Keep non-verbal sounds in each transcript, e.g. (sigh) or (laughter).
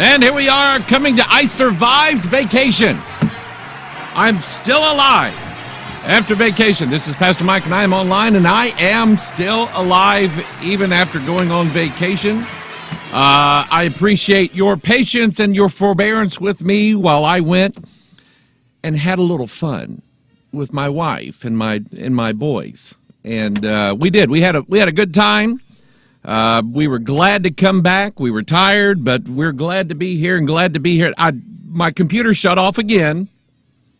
And here we are coming to I Survived Vacation. I'm still alive after vacation. This is Pastor Mike, and I am online, and I am still alive even after going on vacation. Uh, I appreciate your patience and your forbearance with me while I went and had a little fun with my wife and my and my boys, and uh, we did. We had a we had a good time. Uh, we were glad to come back. We were tired, but we're glad to be here and glad to be here. I my computer shut off again.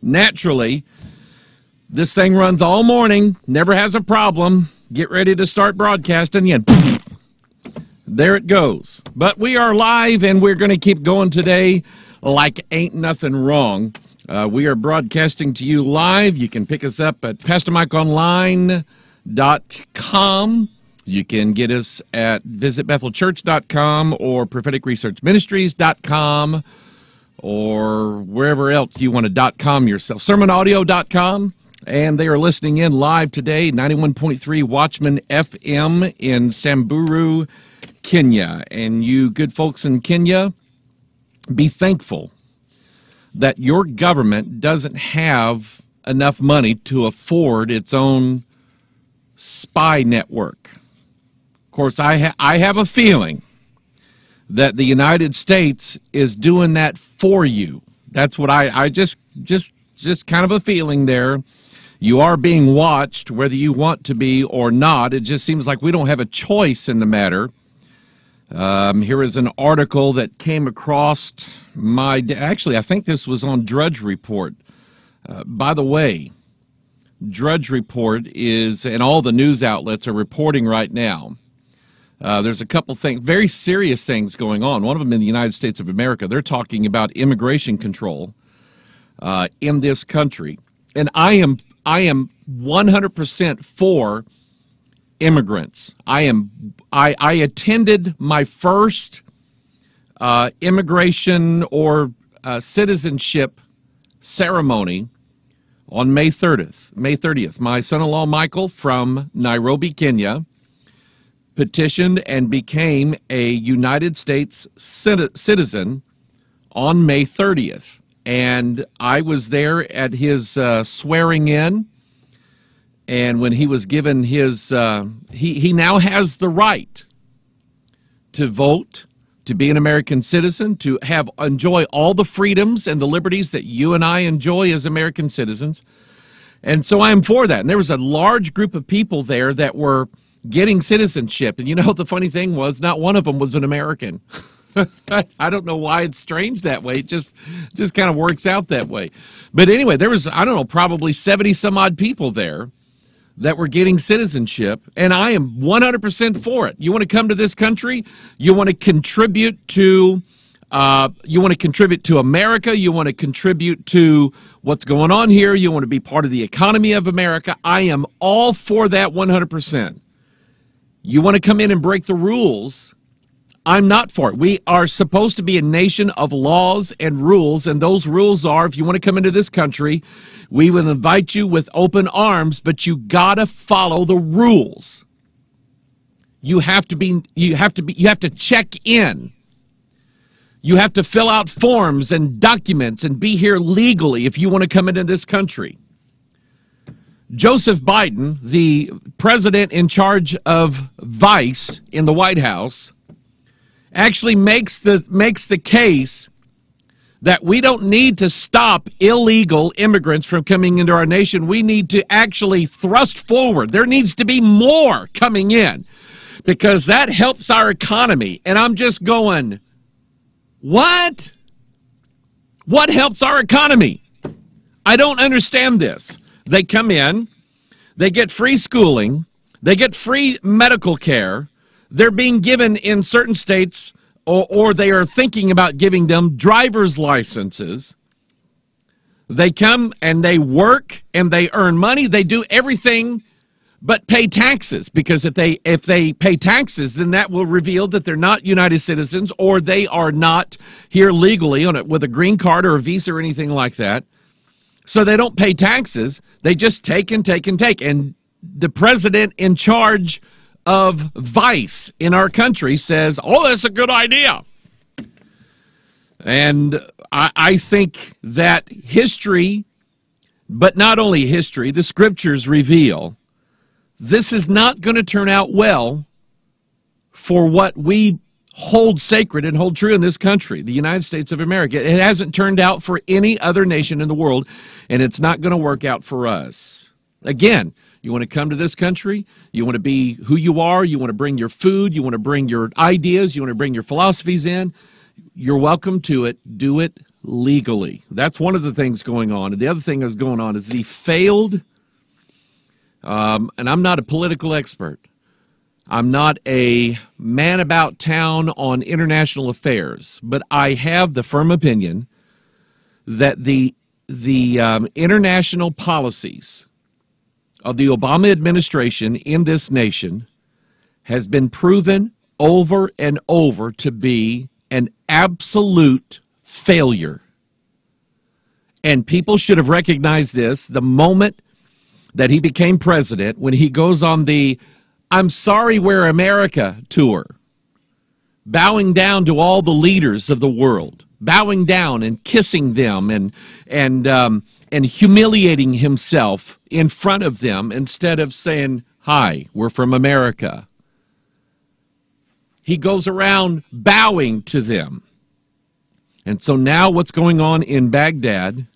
Naturally, this thing runs all morning, never has a problem. Get ready to start broadcasting again. There it goes. But we are live and we're going to keep going today like ain't nothing wrong. Uh, we are broadcasting to you live. You can pick us up at PastorMikeOnline.com. You can get us at visitbethelchurch.com or propheticresearchministries.com or wherever else you want to dot com yourself. Sermonaudio.com. And they are listening in live today, 91.3 Watchman FM in Samburu, Kenya. And you good folks in Kenya, be thankful that your government doesn't have enough money to afford its own spy network. Course, I, ha- I have a feeling that the United States is doing that for you. That's what I, I just just just kind of a feeling there. You are being watched, whether you want to be or not. It just seems like we don't have a choice in the matter. Um, here is an article that came across my. Actually, I think this was on Drudge Report. Uh, by the way, Drudge Report is, and all the news outlets are reporting right now. Uh, there's a couple things, very serious things going on. One of them in the United States of America. They're talking about immigration control uh, in this country, and I am I am 100% for immigrants. I am. I, I attended my first uh, immigration or uh, citizenship ceremony on May 30th. May 30th. My son-in-law Michael from Nairobi, Kenya, petitioned and became a United States citizen on May 30th. And I was there at his uh, swearing in and when he was given his, uh, he, he now has the right to vote, to be an American citizen, to have enjoy all the freedoms and the liberties that you and I enjoy as American citizens. And so I am for that. And there was a large group of people there that were getting citizenship. And you know, (laughs) the funny thing was, not one of them was an American. (laughs) I don't know why it's strange that way. It just just kind of works out that way. But anyway, there was I don't know probably 70 some odd people there that were getting citizenship, and I am 100% for it. You want to come to this country, you want to contribute to. Uh, you want to contribute to America. You want to contribute to what's going on here. You want to be part of the economy of America. I am all for that 100%. You want to come in and break the rules. I'm not for it. We are supposed to be a nation of laws and rules, and those rules are if you want to come into this country, we will invite you with open arms, but you got to follow the rules. You have to be you have to be you have to check in. You have to fill out forms and documents and be here legally if you want to come into this country. Joseph Biden, the president in charge of Vice in the White House, actually makes the makes the case that we don't need to stop illegal immigrants from coming into our nation. We need to actually thrust forward. There needs to be more coming in because that helps our economy. And I'm just going, what? What helps our economy? I don't understand this. They come in, they get free schooling, they get free medical care. They're being given in certain states or, or they are thinking about giving them driver's licenses. They come and they work and they earn money. They do everything but pay taxes because if they if they pay taxes then that will reveal that they're not united citizens or they are not here legally on it with a green card or a visa or anything like that so they don't pay taxes they just take and take and take and the president in charge of vice in our country says, oh, that's a good idea. And I, I think that history, but not only history, the scriptures reveal this is not going to turn out well for what we hold sacred and hold true in this country, the United States of America. It hasn't turned out for any other nation in the world, and it's not going to work out for us. Again, you want to come to this country, you want to be who you are, you want to bring your food, you want to bring your ideas, you want to bring your philosophies in. You're welcome to it. Do it legally. That's one of the things going on. And the other thing that's going on is the failed, um, and I'm not a political expert, I'm not a man about town on international affairs, but I have the firm opinion that the the um, international policies of the Obama administration in this nation has been proven over and over to be an absolute failure. And people should have recognized this the moment that he became president when he goes on the I'm sorry, we're America tour, bowing down to all the leaders of the world, bowing down and kissing them and, and, um, and humiliating himself in front of them instead of saying, Hi, we're from America. He goes around bowing to them. And so now what's going on in Baghdad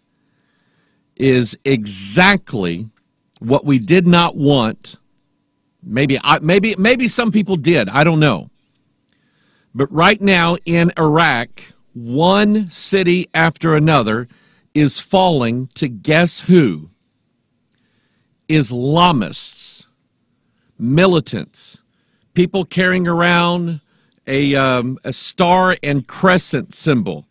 is exactly what we did not want Maybe I, maybe maybe some people did. I don't know. But right now in Iraq, one city after another is falling to guess who? Islamists, militants, people carrying around a, um, a star and crescent symbol,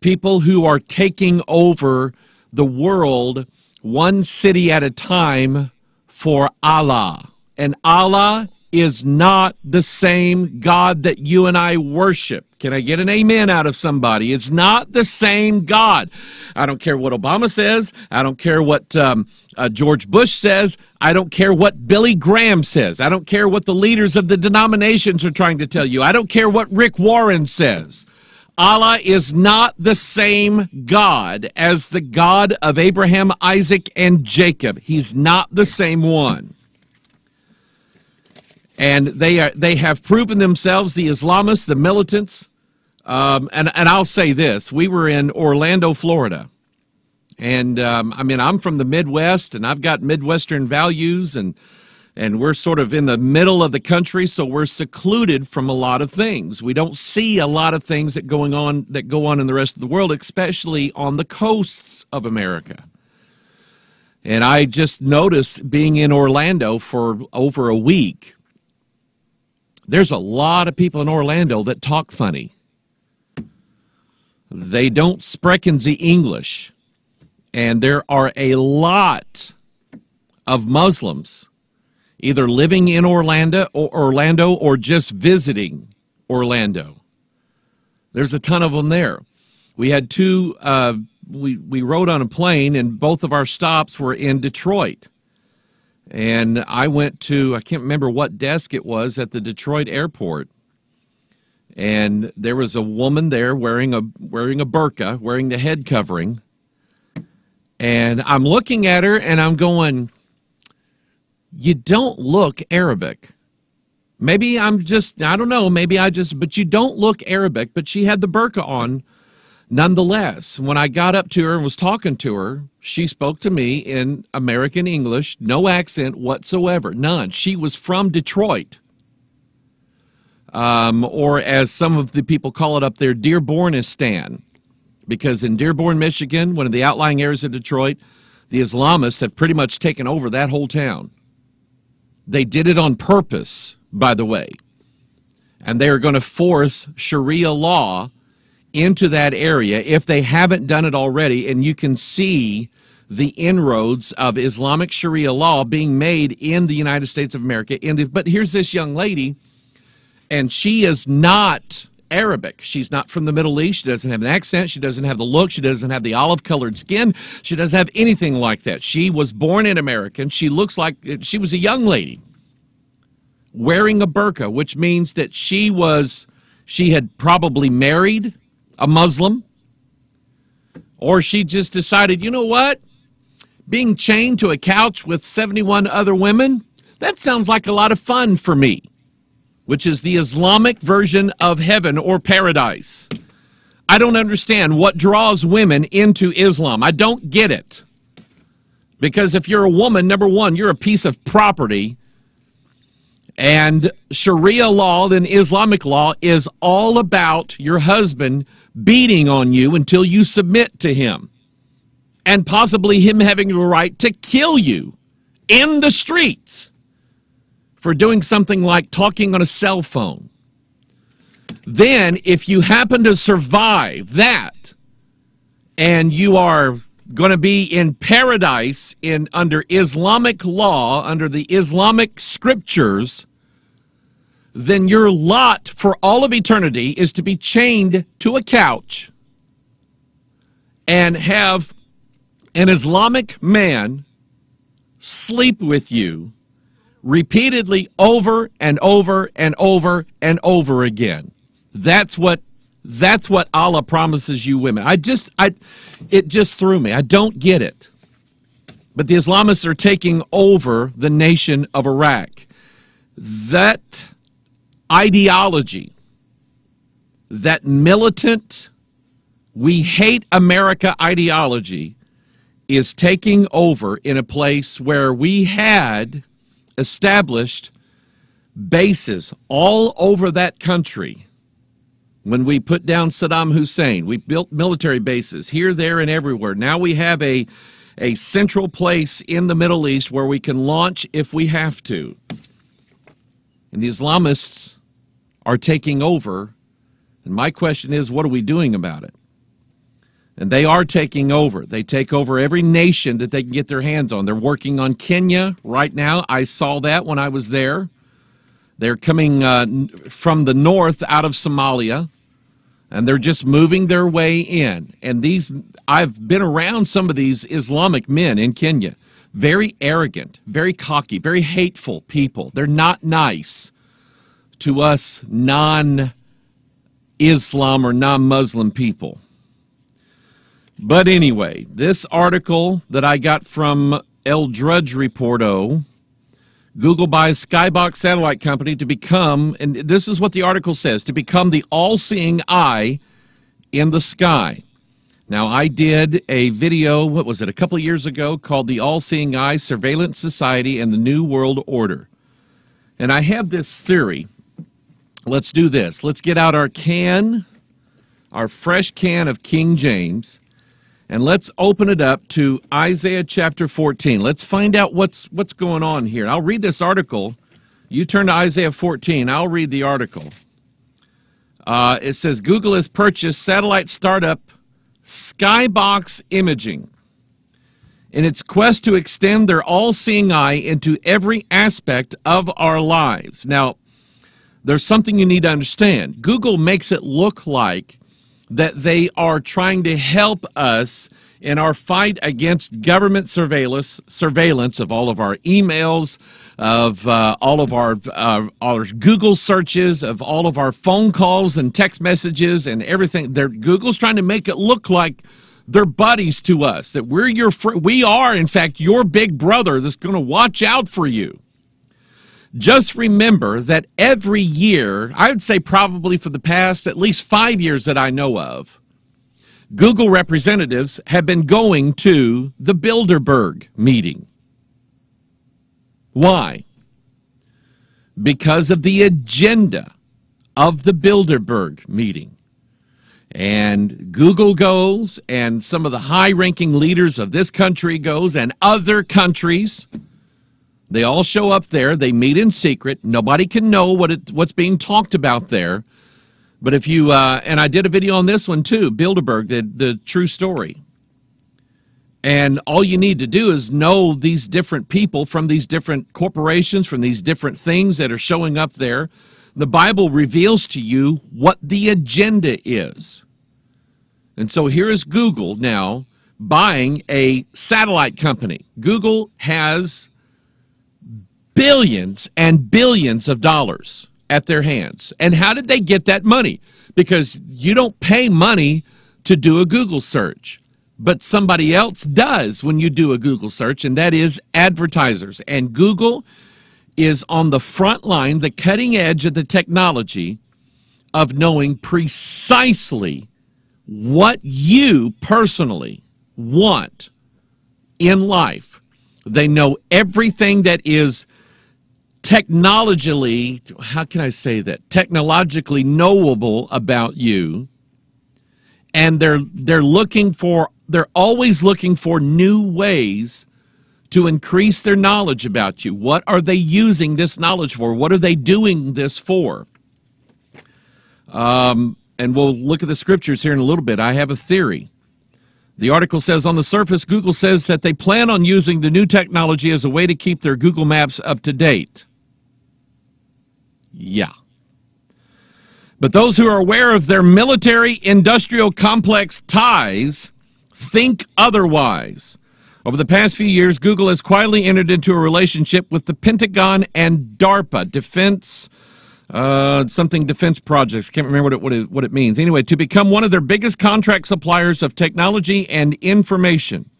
people who are taking over the world one city at a time for Allah. And Allah is not the same God that you and I worship. Can I get an amen out of somebody? It's not the same God. I don't care what Obama says. I don't care what um, uh, George Bush says. I don't care what Billy Graham says. I don't care what the leaders of the denominations are trying to tell you. I don't care what Rick Warren says. Allah is not the same God as the God of Abraham, Isaac, and Jacob. He's not the same one and they are they have proven themselves the Islamists, the militants. Um, and and I'll say this: we were in Orlando, Florida, and um, I mean I'm from the Midwest, and I've got Midwestern values, and and we're sort of in the middle of the country, so we're secluded from a lot of things. We don't see a lot of things that going on that go on in the rest of the world, especially on the coasts of America. And I just noticed being in Orlando for over a week there's a lot of people in Orlando that talk funny. They don't sprechen the English. And there are a lot of Muslims either living in Orlando or Orlando or just visiting Orlando. There's a ton of them there. We had two uh, we we rode on a plane and both of our stops were in Detroit. And I went to, I can't remember what desk it was at the Detroit airport. And there was a woman there wearing a wearing a burqa, wearing the head covering. And I'm looking at her and I'm going, You don't look Arabic. Maybe I'm just, I don't know, maybe I just, but you don't look Arabic. But she had the burqa on Nonetheless, when I got up to her and was talking to her, she spoke to me in American English, no accent whatsoever, none. She was from Detroit. Um, or as some of the people call it up there, Dearbornistan. Because in Dearborn, Michigan, one of the outlying areas of Detroit, the Islamists have pretty much taken over that whole town. They did it on purpose, by the way. And they are going to force Sharia law into that area if they haven't done it already, and you can see the inroads of Islamic Sharia law being made in the United States of America. The, but here's this young lady, and she is not Arabic. She's not from the Middle East. She doesn't have an accent. She doesn't have the look. She doesn't have the olive colored skin. She doesn't have anything like that. She was born in America, and she looks like she was a young lady wearing a burqa, which means that she was she had probably married a Muslim Or she just decided, you know what? Being chained to a couch with 71 other women, that sounds like a lot of fun for me, which is the Islamic version of heaven or paradise. I don't understand what draws women into Islam. I don't get it. Because if you're a woman, number one, you're a piece of property. And Sharia law and Islamic law is all about your husband beating on you until you submit to him. And possibly him having the right to kill you in the streets for doing something like talking on a cell phone. Then, if you happen to survive that and you are going to be in paradise in under Islamic law, under the Islamic scriptures, then your lot for all of eternity is to be chained to a couch and have an Islamic man sleep with you repeatedly over and over and over and over again. That's what that's what Allah promises you women. I just I it just threw me. I don't get it. But the Islamists are taking over the nation of Iraq. That ideology, that militant, we hate America ideology, is taking over in a place where we had established bases all over that country when we put down Saddam Hussein. We built military bases here, there, and everywhere. Now we have a, a central place in the Middle East where we can launch if we have to. And the Islamists are taking over. And my question is, what are we doing about it? And they are taking over. They take over every nation that they can get their hands on. They're working on Kenya right now. I saw that when I was there. They're coming uh, from the north out of Somalia, and they're just moving their way in. And these, I've been around some of these Islamic men in Kenya. Very arrogant, very cocky, very hateful people. They're not nice to us non Islam or non Muslim people. But anyway, this article that I got from El Drudge Reporto, Google buys Skybox Satellite Company to become, and this is what the article says, to become the all seeing eye in the sky. Now, I did a video, what was it, a couple of years ago called The All Seeing Eye Surveillance Society and the New World Order. And I have this theory. Let's do this. Let's get out our can, our fresh can of King James and let's open it up to Isaiah chapter 14. Let's find out what's what's going on here. I'll read this article. You turn to Isaiah 14. I'll read the article. Uh, it says Google has purchased satellite startup Skybox Imaging in its quest to extend their all-seeing eye into every aspect of our lives. Now, there's something you need to understand. Google makes it look like that they are trying to help us in our fight against government surveillance surveillance of all of our emails of uh, all of our, uh, our Google searches of all of our phone calls and text messages and everything. They're Google's trying to make it look like they're buddies to us that we're your fr- we are in fact your big brother that's going to watch out for you just remember that every year, I would say probably for the past at least five years that I know of, Google representatives have been going to the Bilderberg meeting. Why? Because of the agenda of the Bilderberg meeting. And Google goes, and some of the high ranking leaders of this country goes, and other countries they all show up there. They meet in secret. Nobody can know what it, what's being talked about there. But if you, uh, and I did a video on this one too, Bilderberg, the, the true story. And all you need to do is know these different people from these different corporations, from these different things that are showing up there. The Bible reveals to you what the agenda is. And so here is Google now buying a satellite company. Google has billions and billions of dollars at their hands. And how did they get that money? Because you don't pay money to do a Google search. but somebody else does when you do a Google search, and that is advertisers. And Google is on the front line, the cutting edge of the technology of knowing precisely what you personally want in life. They know everything that is technologically, how can I say that? Technologically knowable about you. And they're they're looking for they're always looking for new ways to increase their knowledge about you. What are they using this knowledge for? What are they doing this for? Um, and we'll look at the scriptures here in a little bit. I have a theory. The article says on the surface, Google says that they plan on using the new technology as a way to keep their Google Maps up to date. Yeah. But those who are aware of their military industrial complex ties think otherwise. Over the past few years, Google has quietly entered into a relationship with the Pentagon and DARPA, Defense, uh, something defense projects. Can't remember what it, what, it, what it means. Anyway, to become one of their biggest contract suppliers of technology and information.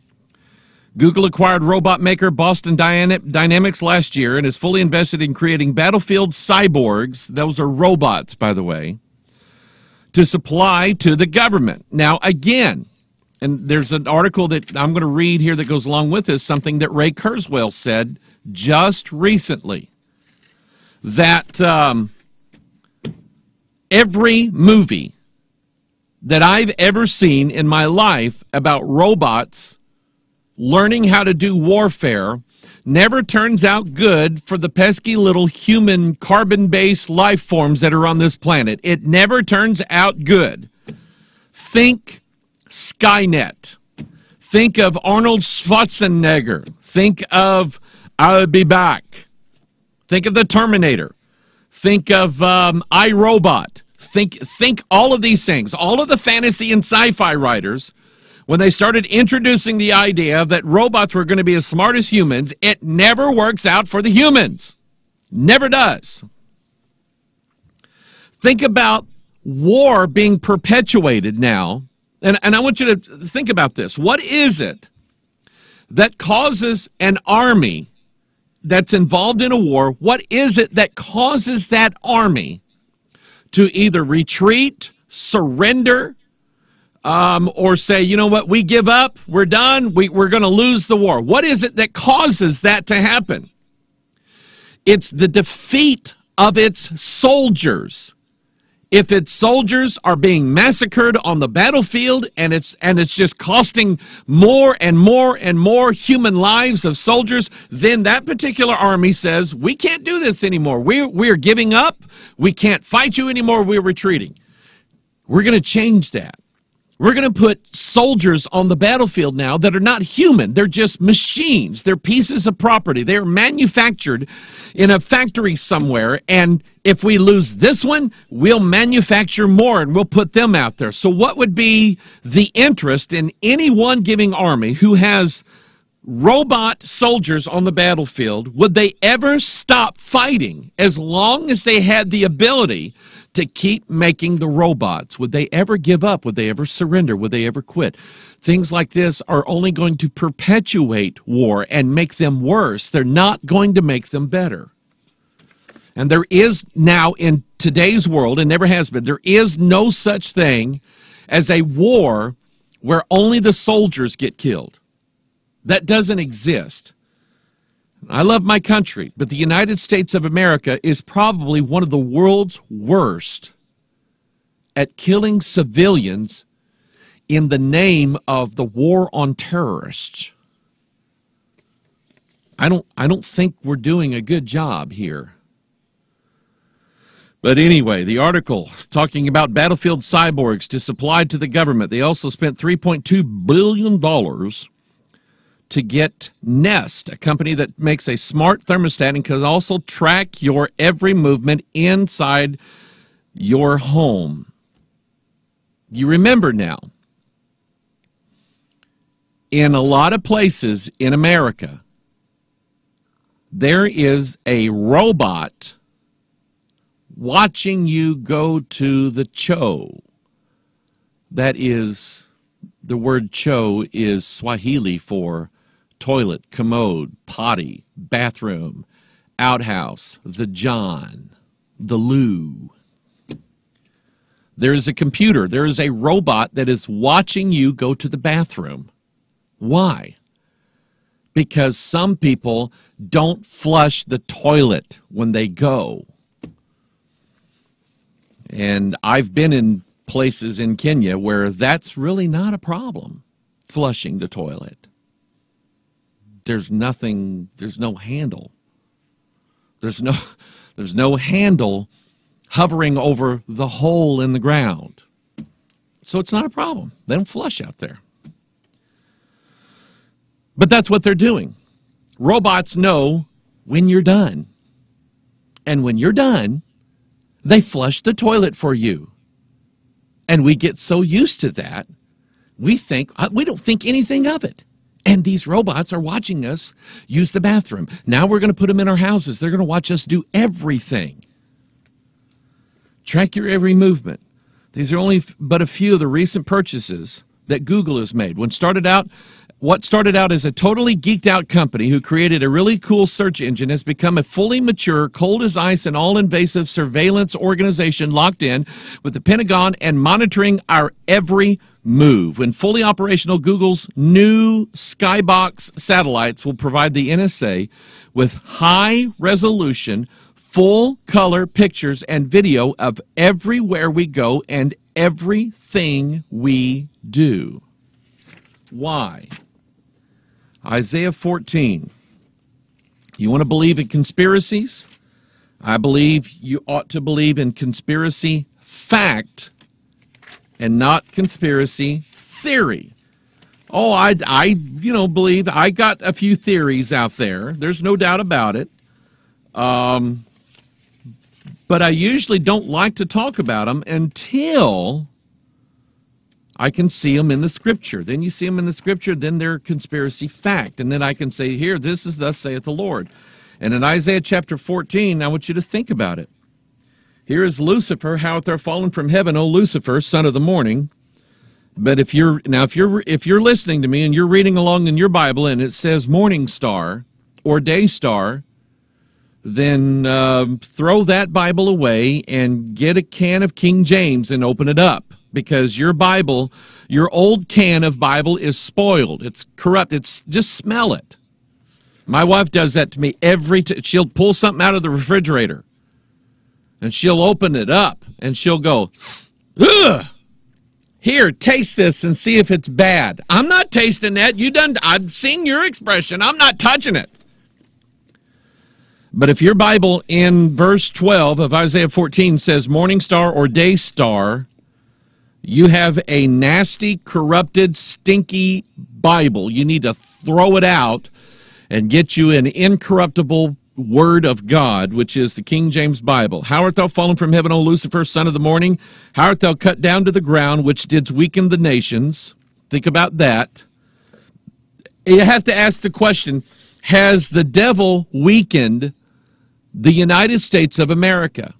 Google acquired robot maker Boston Dynamics last year and is fully invested in creating battlefield cyborgs. Those are robots, by the way, to supply to the government. Now, again, and there's an article that I'm going to read here that goes along with this, something that Ray Kurzweil said just recently that um, every movie that I've ever seen in my life about robots learning how to do warfare never turns out good for the pesky little human carbon based life forms that are on this planet. It never turns out good. Think Skynet. Think of Arnold Schwarzenegger. Think of I'll be back. Think of the Terminator. Think of um, iRobot. Think think all of these things. All of the fantasy and sci-fi writers, when they started introducing the idea that robots were going to be as smart as humans, it never works out for the humans. Never does. Think about war being perpetuated now and, and I want you to think about this. What is it that causes an army that's involved in a war? What is it that causes that army to either retreat, surrender, um, or say, you know what, we give up, we're done, we, we're going to lose the war? What is it that causes that to happen? It's the defeat of its soldiers. If its soldiers are being massacred on the battlefield and it's and it's just costing more and more and more human lives of soldiers then that particular army says we can't do this anymore. We're, we're giving up. We can't fight you anymore. We're retreating. We're going to change that we're going to put soldiers on the battlefield now that are not human. They're just machines. They're pieces of property. They're manufactured in a factory somewhere. And if we lose this one, we'll manufacture more and we'll put them out there. So, what would be the interest in any one giving army who has robot soldiers on the battlefield? Would they ever stop fighting as long as they had the ability? To keep making the robots? Would they ever give up? Would they ever surrender? Would they ever quit? Things like this are only going to perpetuate war and make them worse. They're not going to make them better. And there is now in today's world, and never has been, there is no such thing as a war where only the soldiers get killed. That doesn't exist. I love my country, but the United States of America is probably one of the world's worst at killing civilians in the name of the war on terrorists. I don't I don't think we're doing a good job here. But anyway, the article talking about battlefield cyborgs to supply to the government. They also spent 3.2 billion dollars to get Nest, a company that makes a smart thermostat and can also track your every movement inside your home. You remember now, in a lot of places in America, there is a robot watching you go to the cho that is The word cho is Swahili for toilet, commode, potty, bathroom, outhouse, the John, the loo. There is a computer, there is a robot that is watching you go to the bathroom. Why? Because some people don't flush the toilet when they go. And I've been in places in Kenya where that's really not a problem, flushing the toilet. There's nothing, there's no handle. There's no, (laughs) there's no handle hovering over the hole in the ground. So it's not a problem. They don't flush out there. But that's what they're doing. Robots know when you're done. And when you're done, they flush the toilet for you. And we get so used to that, we think, uh, we don't think anything of it. And these robots are watching us use the bathroom. Now we're going to put them in our houses. They're going to watch us do everything. Track your every movement. These are only but a few of the recent purchases that Google has made. When started out, what started out as a totally geeked out company who created a really cool search engine has become a fully mature, cold as ice, and all invasive surveillance organization locked in with the Pentagon and monitoring our every move. When fully operational, Google's new Skybox satellites will provide the NSA with high resolution full color pictures and video of everywhere we go and everything we do. Why? Isaiah 14. You want to believe in conspiracies? I believe you ought to believe in conspiracy fact and not conspiracy theory. Oh, I, I, you know, believe I got a few theories out there. There's no doubt about it. Um, but I usually don't like to talk about them until I can see them in the scripture. Then you see them in the scripture, then they're conspiracy fact. And then I can say, here, this is thus saith the Lord. And in Isaiah chapter 14, I want you to think about it. Here is Lucifer, how art thou fallen from heaven, O Lucifer, son of the morning. But if you're now if you're if you're listening to me and you're reading along in your Bible and it says morning star or day star, then uh, throw that Bible away and get a can of King James and open it up because your Bible, your old can of Bible is spoiled. It's corrupt. It's just smell it. My wife does that to me every time. She'll pull something out of the refrigerator and she'll open it up and she'll go, ugh. Here, taste this and see if it's bad. I'm not tasting that. You done I've seen your expression. I'm not touching it. But if your Bible in verse 12 of Isaiah 14 says morning star or day star, you have a nasty, corrupted, stinky Bible. You need to throw it out and get you an incorruptible word of God, which is the King James Bible. How art thou fallen from heaven, O Lucifer, son of the morning? How art thou cut down to the ground, which didst weaken the nations? Think about that. You have to ask the question Has the devil weakened the United States of America.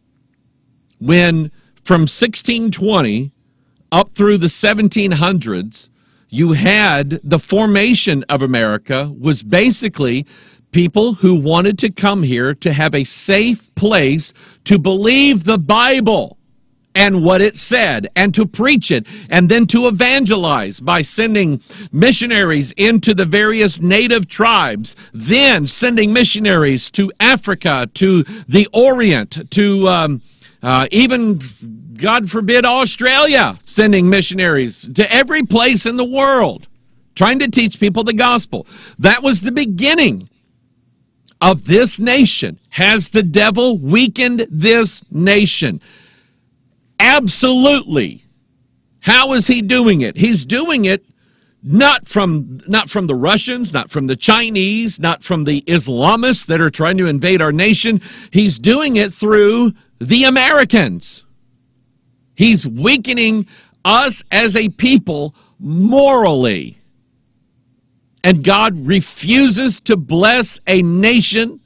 When from 1620 up through the 1700s, you had the formation of America was basically people who wanted to come here to have a safe place to believe the Bible and what it said and to preach it and then to evangelize by sending missionaries into the various native tribes, then sending missionaries to Africa, to the Orient, to um, uh, even, God forbid, Australia, sending missionaries to every place in the world, trying to teach people the gospel. That was the beginning of this nation. Has the devil weakened this nation? Absolutely. How is he doing it? He's doing it not from not from the Russians, not from the Chinese, not from the Islamists that are trying to invade our nation. He's doing it through the Americans. He's weakening us as a people morally. And God refuses to bless a nation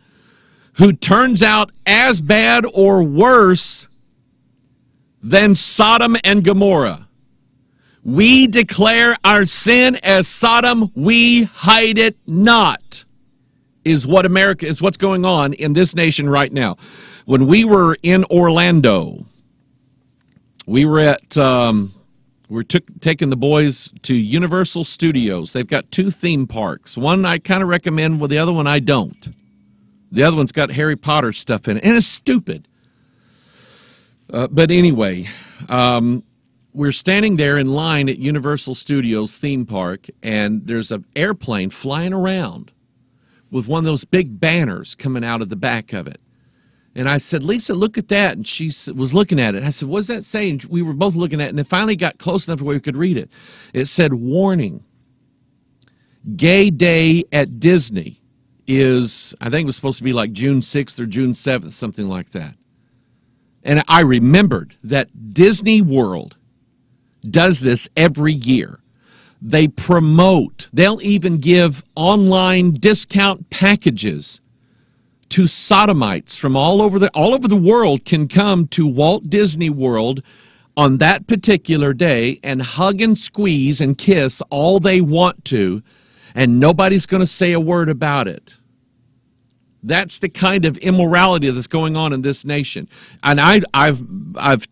who turns out as bad or worse than Sodom and Gomorrah. We declare our sin as Sodom, we hide it not, is what America is what's going on in this nation right now. When we were in Orlando, we were at um, we're took, taking the boys to Universal Studios. They've got two theme parks. One I kind of recommend, well, the other one I don't. The other one's got Harry Potter stuff in it, and it's stupid. Uh, but anyway, um, we're standing there in line at Universal Studios theme park, and there's an airplane flying around with one of those big banners coming out of the back of it. And I said, Lisa, look at that. And she was looking at it. I said, What's that saying? We were both looking at it, and it finally got close enough where we could read it. It said, Warning Gay Day at Disney is, I think it was supposed to be like June 6th or June 7th, something like that. And I remembered that Disney World does this every year. They promote, they'll even give online discount packages to sodomites from all over the all over the world can come to Walt Disney World on that particular day and hug and squeeze and kiss all they want to and nobody's going to say a word about it. That's the kind of immorality that's going on in this nation. And I I've I've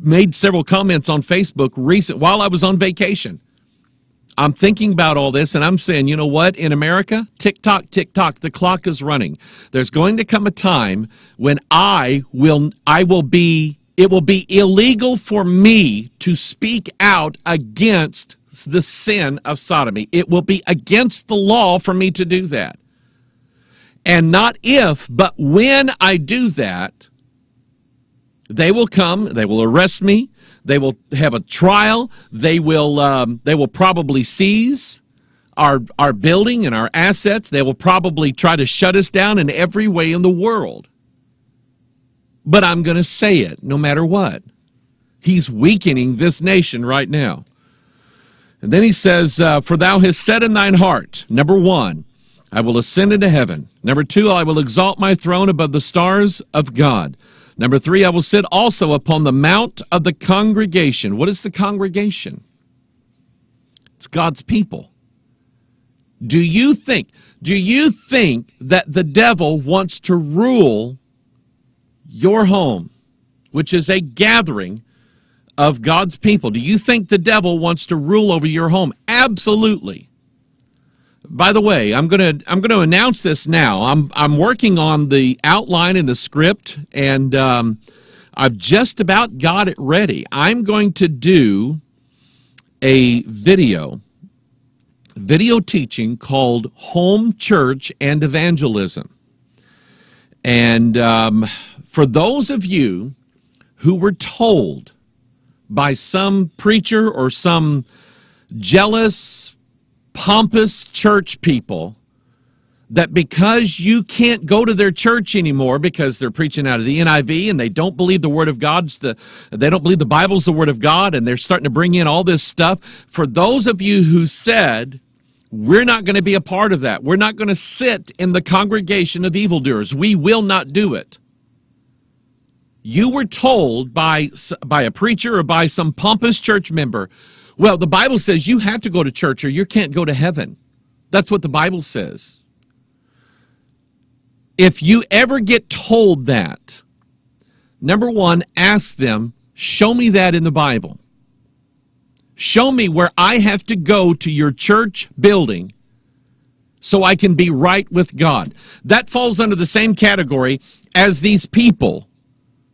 made several comments on Facebook recent while I was on vacation I'm thinking about all this and I'm saying, you know what? In America, tick tock, tick tock, the clock is running. There's going to come a time when I will, I will be, it will be illegal for me to speak out against the sin of sodomy. It will be against the law for me to do that. And not if, but when I do that, they will come, they will arrest me, they will have a trial. They will um, they will probably seize our our building and our assets. They will probably try to shut us down in every way in the world. But I'm going to say it no matter what. He's weakening this nation right now. And then he says, uh, For thou hast said in thine heart, number one, I will ascend into heaven. Number two, I will exalt my throne above the stars of God. Number three, I will sit also upon the mount of the congregation. What is the congregation? It's God's people. Do you think, do you think that the devil wants to rule your home, which is a gathering of God's people? Do you think the devil wants to rule over your home? Absolutely. By the way, I'm going to I'm to announce this now. I'm I'm working on the outline and the script, and um, I've just about got it ready. I'm going to do a video video teaching called Home Church and Evangelism. And um, for those of you who were told by some preacher or some jealous pompous church people that because you can't go to their church anymore because they're preaching out of the NIV and they don't believe the word of God's the they don't believe the Bible's the word of God and they're starting to bring in all this stuff for those of you who said we're not going to be a part of that. We're not going to sit in the congregation of evildoers. We will not do it. You were told by by a preacher or by some pompous church member well, the Bible says you have to go to church or you can't go to heaven. That's what the Bible says. If you ever get told that, number one, ask them, show me that in the Bible. Show me where I have to go to your church building so I can be right with God. That falls under the same category as these people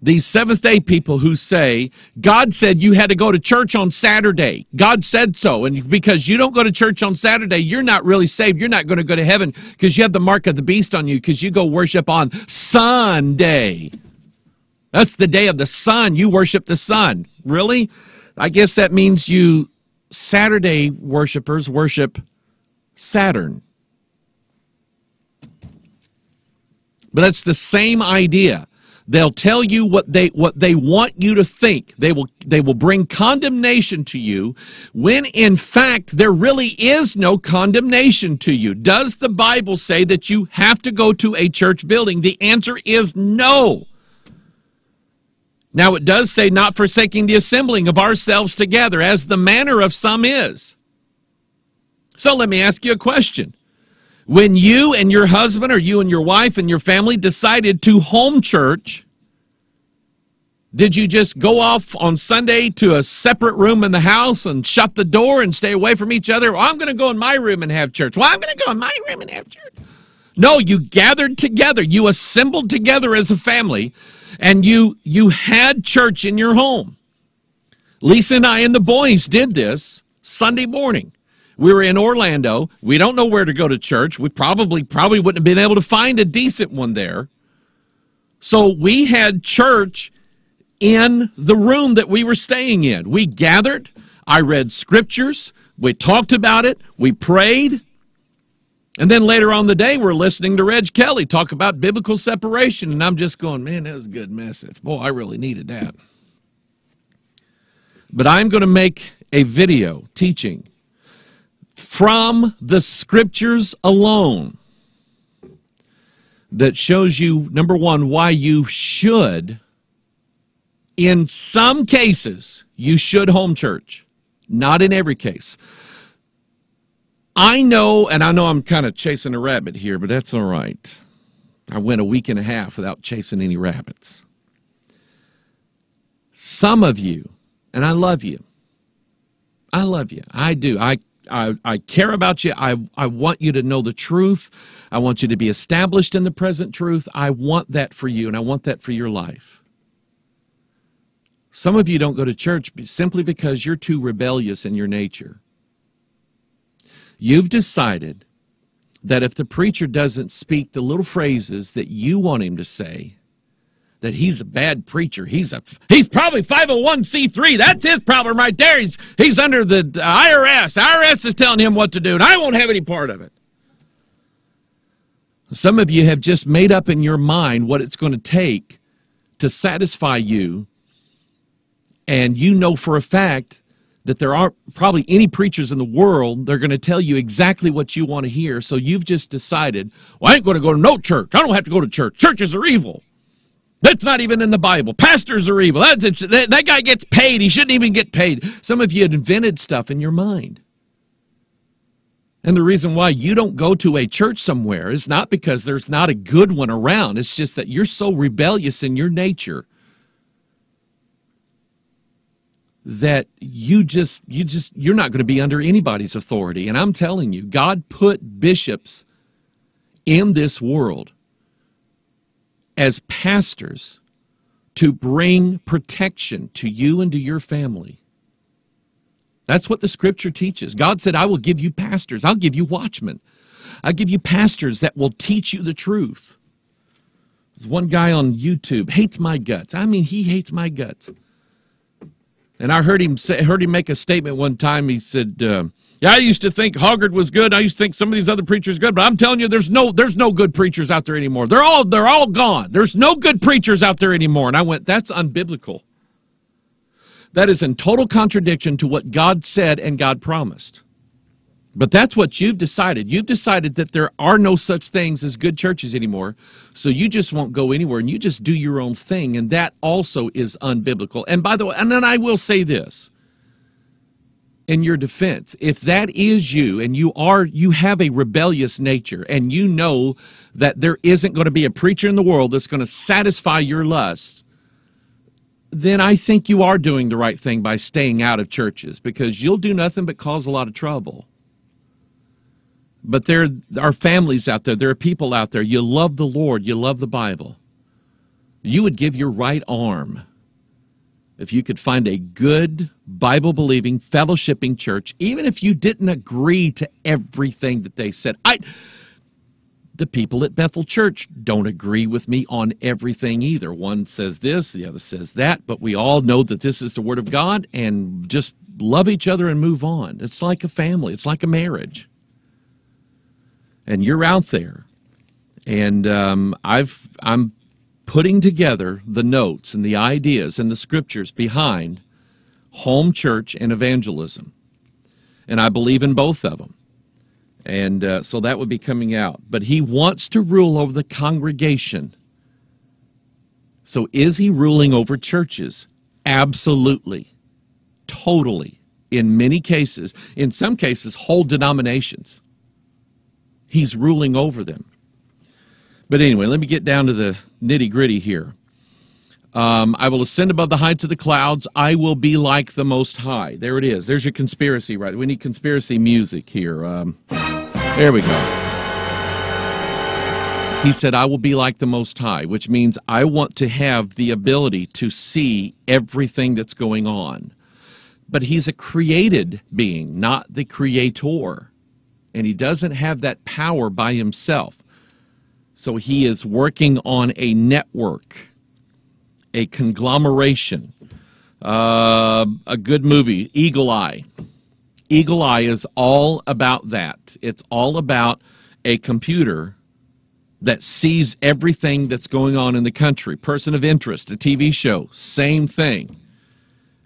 these Seventh day people who say, God said you had to go to church on Saturday. God said so. And because you don't go to church on Saturday, you're not really saved. You're not going to go to heaven because you have the mark of the beast on you because you go worship on Sunday. That's the day of the sun. You worship the sun. Really? I guess that means you Saturday worshipers worship Saturn. But that's the same idea. They'll tell you what they what they want you to think. They will they will bring condemnation to you when in fact there really is no condemnation to you. Does the Bible say that you have to go to a church building? The answer is no. Now, it does say, not forsaking the assembling of ourselves together, as the manner of some is. So let me ask you a question. When you and your husband, or you and your wife and your family decided to home church, did you just go off on Sunday to a separate room in the house and shut the door and stay away from each other? Well, I'm going to go in my room and have church. Well, I'm going to go in my room and have church. No, you gathered together. You assembled together as a family and you you had church in your home. Lisa and I and the boys did this Sunday morning. We were in Orlando. We don't know where to go to church. We probably probably wouldn't have been able to find a decent one there. So we had church in the room that we were staying in. We gathered, I read scriptures, we talked about it, we prayed. And then later on the day, we're listening to Reg Kelly talk about biblical separation. And I'm just going, man, that was a good message. Boy, I really needed that. But I'm going to make a video teaching from the scriptures alone that shows you, number one, why you should in some cases, you should home church, not in every case. I know, and I know I'm kind of chasing a rabbit here, but that's all right. I went a week and a half without chasing any rabbits. Some of you, and I love you. I love you. I do. I, I, I care about you. I, I want you to know the truth. I want you to be established in the present truth. I want that for you, and I want that for your life. Some of you don't go to church simply because you're too rebellious in your nature. You've decided that if the preacher doesn't speak the little phrases that you want him to say, that he's a bad preacher. He's a he's probably 501c3. That's his problem right there. He's he's under the IRS. IRS is telling him what to do, and I won't have any part of it. Some of you have just made up in your mind what it's going to take to satisfy you and you know for a fact that there aren't probably any preachers in the world they're going to tell you exactly what you want to hear so you've just decided well i ain't going to go to no church i don't have to go to church churches are evil that's not even in the bible. Pastors are evil. That's, that, that guy gets paid. He shouldn't even get paid. Some of you had invented stuff in your mind. And the reason why you don't go to a church somewhere is not because there's not a good one around. It's just that you're so rebellious in your nature that you just you just you're not going to be under anybody's authority. And i'm telling you god put bishops in this world as pastors to bring protection to you and to your family. That's what the scripture teaches. God said i will give you pastors. I'll give you watchmen. I'll give you pastors that will teach you the truth. There's one guy on youtube hates my guts. I mean he hates my guts. And I heard him say, heard him make a statement one time. He said, uh, "Yeah, I used to think Hoggard was good. I used to think some of these other preachers good, but I'm telling you, there's no there's no good preachers out there anymore. They're all they're all gone. There's no good preachers out there anymore." And I went, "That's unbiblical. That is in total contradiction to what God said and God promised." But that's what you've decided. You've decided that there are no such things as good churches anymore. So you just won't go anywhere and you just do your own thing. And that also is unbiblical. And by the way, and then I will say this in your defense if that is you and you are you have a rebellious nature and you know that there isn't going to be a preacher in the world that's going to satisfy your lusts then i think you are doing the right thing by staying out of churches because you'll do nothing but cause a lot of trouble but there are families out there, there are people out there. You love the Lord, you love the Bible. You would give your right arm if you could find a good Bible believing, fellowshipping church, even if you didn't agree to everything that they said. I the people at Bethel Church don't agree with me on everything either. One says this, the other says that, but we all know that this is the Word of God and just love each other and move on. It's like a family, it's like a marriage and you're out there, and um, I've I'm putting together the notes and the ideas and the scriptures behind home church and evangelism, and I believe in both of them. And uh, so that would be coming out. But he wants to rule over the congregation So is he ruling over churches? Absolutely. Totally. In many cases, in some cases, whole denominations. He's ruling over them. But anyway, let me get down to the nitty gritty here. Um, I will ascend above the heights of the clouds. I will be like the Most High. There it is. There's your conspiracy, right? We need conspiracy music here. Um, there we go. He said, I will be like the Most High, which means I want to have the ability to see everything that's going on. But he's a created being, not the creator. And he doesn't have that power by himself. So he is working on a network a conglomeration. Uh, a good movie, Eagle Eye. Eagle Eye is all about that. It's all about a computer that sees everything that's going on in the country. Person of Interest, a TV show, same thing.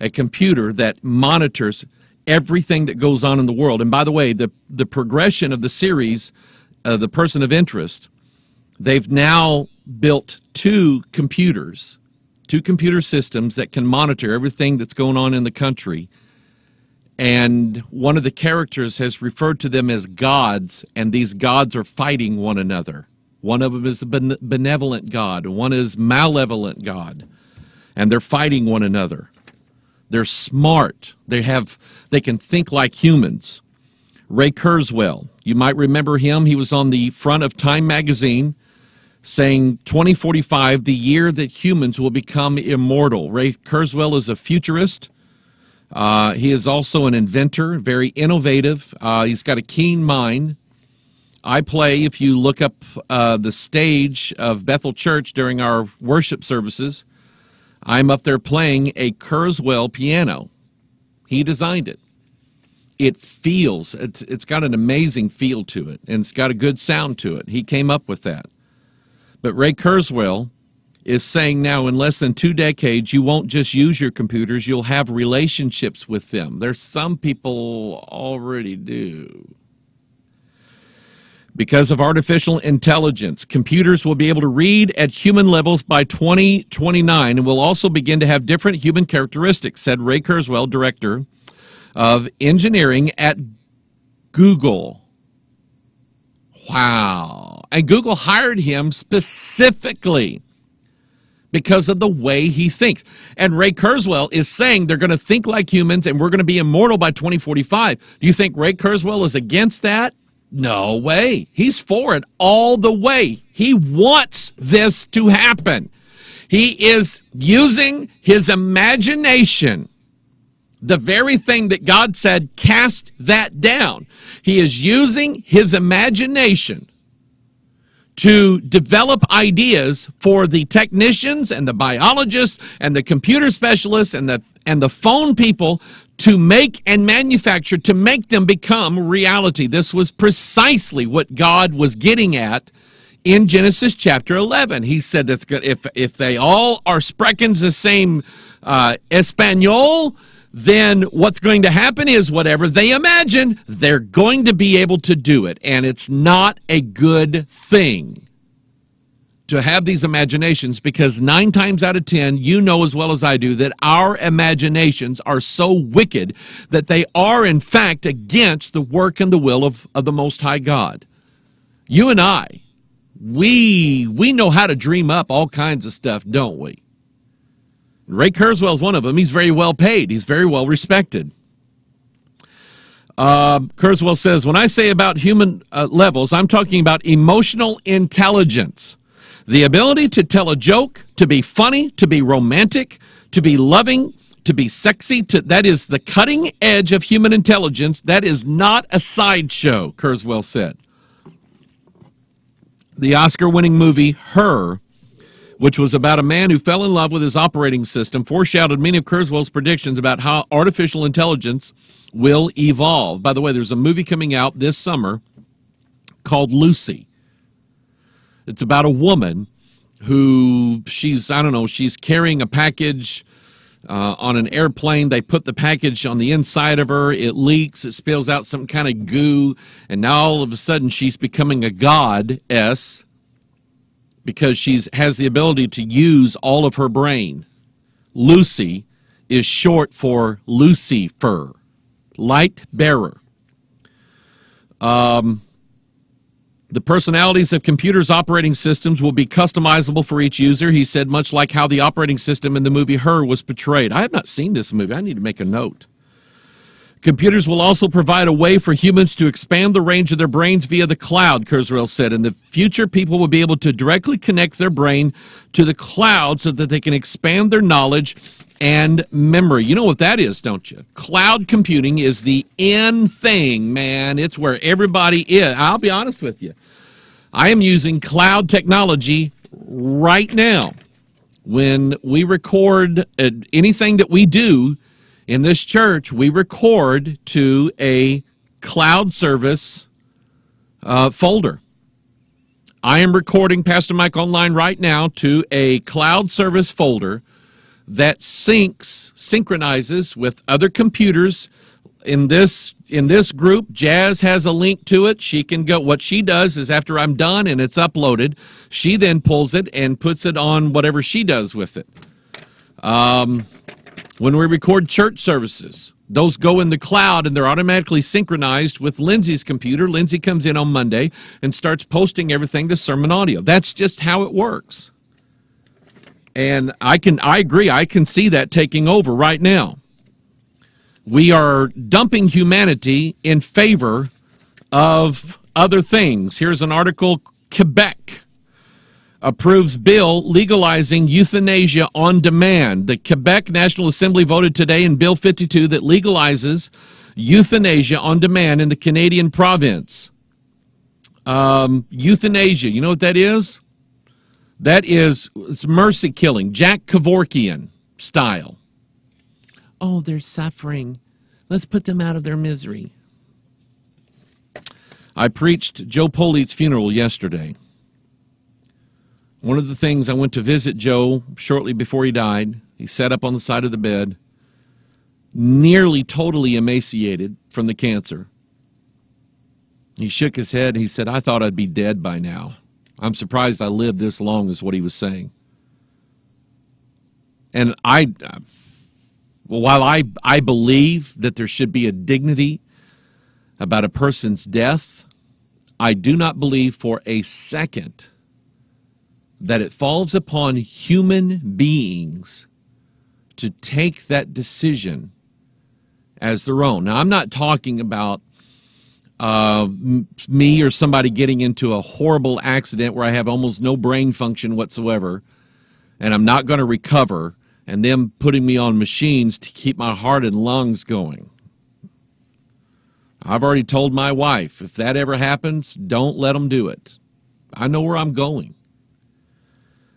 A computer that monitors everything that goes on in the world. And by the way, the, the progression of the series, uh, The Person of Interest, they've now built two computers two computer systems that can monitor everything that's going on in the country. And one of the characters has referred to them as gods, and these gods are fighting one another. One of them is a benevolent God, one is malevolent God, and they're fighting one another. They're smart. They have they can think like humans. Ray Kurzweil, you might remember him. He was on the front of Time magazine saying 2045, the year that humans will become immortal. Ray Kurzweil is a futurist. Uh, he is also an inventor, very innovative. Uh, he's got a keen mind. I play, if you look up uh, the stage of Bethel Church during our worship services, I'm up there playing a Kurzweil piano. He designed it. It feels, it's, it's got an amazing feel to it, and it's got a good sound to it. He came up with that. But Ray Kurzweil is saying now in less than two decades, you won't just use your computers, you'll have relationships with them. There's some people already do. Because of artificial intelligence, computers will be able to read at human levels by 2029 and will also begin to have different human characteristics, said Ray Kurzweil, director of engineering at Google. Wow. And Google hired him specifically because of the way he thinks. And Ray Kurzweil is saying they're going to think like humans and we're going to be immortal by 2045. Do you think Ray Kurzweil is against that? No way. He's for it all the way. He wants this to happen. He is using his imagination the very thing that God said, cast that down. He is using his imagination to develop ideas for the technicians and the biologists and the computer specialists and the and the phone people to make and manufacture to make them become reality. This was precisely what God was getting at in Genesis chapter 11. He said that's good if if they all are Spreckens the same uh, Espanol, then what's going to happen is whatever they imagine, they're going to be able to do it. And it's not a good thing to have these imaginations because nine times out of ten, you know as well as I do that our imaginations are so wicked that they are, in fact, against the work and the will of, of the Most High God. You and I, we, we know how to dream up all kinds of stuff, don't we? Ray Kurzweil is one of them. He's very well paid. He's very well respected. Uh, Kurzweil says, when I say about human uh, levels, I'm talking about emotional intelligence. The ability to tell a joke, to be funny, to be romantic, to be loving, to be sexy. To, that is the cutting edge of human intelligence. That is not a sideshow, Kurzweil said. The Oscar winning movie, Her, which was about a man who fell in love with his operating system, foreshadowed many of Kurzweil's predictions about how artificial intelligence will evolve. By the way, there's a movie coming out this summer called Lucy. It's about a woman who she's, I don't know, she's carrying a package uh, on an airplane. They put the package on the inside of her. It leaks. It spills out some kind of goo. And now all of a sudden she's becoming a goddess because she's has the ability to use all of her brain. Lucy is short for Lucifer, light bearer. Um, the personalities of computers' operating systems will be customizable for each user, he said, much like how the operating system in the movie Her was portrayed. I have not seen this movie. I need to make a note. Computers will also provide a way for humans to expand the range of their brains via the cloud, Kurzweil said. In the future, people will be able to directly connect their brain to the cloud so that they can expand their knowledge and memory. You know what that is, don't you? Cloud computing is the in thing, man. It's where everybody is. I'll be honest with you. I am using cloud technology right now. When we record uh, anything that we do in this church, we record to a cloud service uh, folder. I am recording Pastor Mike Online right now to a cloud service folder that syncs, synchronizes with other computers. In this in this group jazz has a link to it. She can go what she does is after i'm done and it's uploaded she then pulls it and puts it on whatever she does with it. Um, when we record church services those go in the cloud and they're automatically synchronized with lindsay's computer. Lindsay comes in on monday and starts posting everything to sermon audio. That's just how it works. And I can I agree, I can see that taking over right now. We are dumping humanity in favor of other things. Here's an article Quebec approves bill legalizing euthanasia on demand. The Quebec National Assembly voted today in Bill 52 that legalizes euthanasia on demand in the Canadian province. Um, euthanasia, you know what that is? That is it's mercy killing, Jack Kevorkian style. Oh, they're suffering. Let's put them out of their misery. I preached Joe Polite's funeral yesterday. One of the things I went to visit Joe shortly before he died. He sat up on the side of the bed, nearly totally emaciated from the cancer. He shook his head. He said, I thought I'd be dead by now. I'm surprised I lived this long, is what he was saying. And I, well, while I, I believe that there should be a dignity about a person's death, I do not believe for a second that it falls upon human beings to take that decision as their own. Now, I'm not talking about uh, me or somebody getting into a horrible accident where I have almost no brain function whatsoever, and I'm not going to recover, and them putting me on machines to keep my heart and lungs going. I've already told my wife if that ever happens, don't let them do it. I know where I'm going.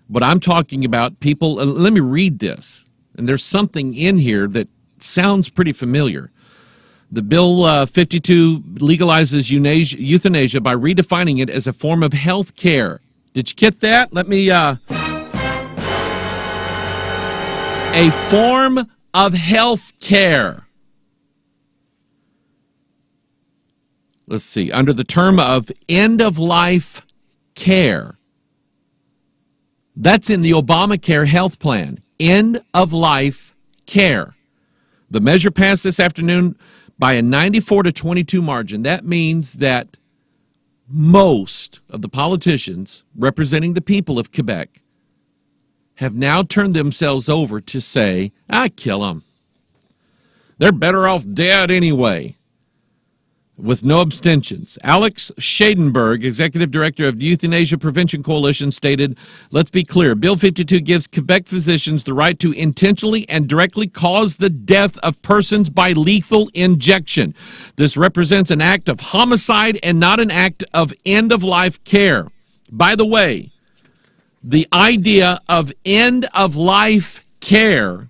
But I'm talking about people. Uh, let me read this. And there's something in here that sounds pretty familiar. The Bill uh, 52 legalizes euthanasia by redefining it as a form of health care. Did you get that? Let me. Uh, a form of health care. Let's see. Under the term of end of life care. That's in the Obamacare health plan. End of life care. The measure passed this afternoon by a 94 to 22 margin. That means that most of the politicians representing the people of Quebec have now turned themselves over to say, I kill them. They're better off dead anyway with no abstentions. Alex Schadenberg, executive director of the Euthanasia Prevention Coalition, stated, Let's be clear. Bill 52 gives Quebec physicians the right to intentionally and directly cause the death of persons by lethal injection. This represents an act of homicide and not an act of end of life care. By the way, the idea of end of life care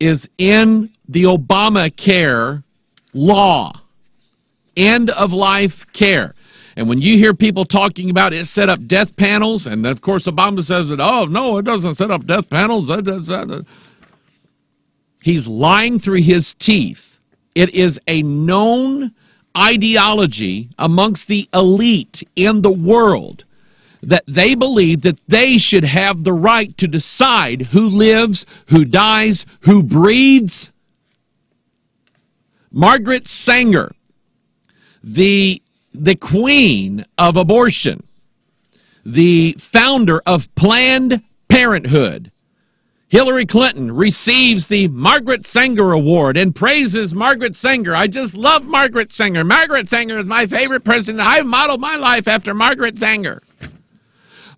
is in the Obamacare law end of life care. And when you hear people talking about it set up death panels, and of course Obama says that, oh, no, it doesn't set up death panels. He's lying through his teeth. It is a known ideology amongst the elite in the world that they believe that they should have the right to decide who lives, who dies, who breeds. Margaret Sanger, the, the queen of abortion, the founder of Planned Parenthood, Hillary Clinton receives the Margaret Sanger Award and praises Margaret Sanger. I just love Margaret Sanger. Margaret Sanger is my favorite president. I've modeled my life after Margaret Sanger.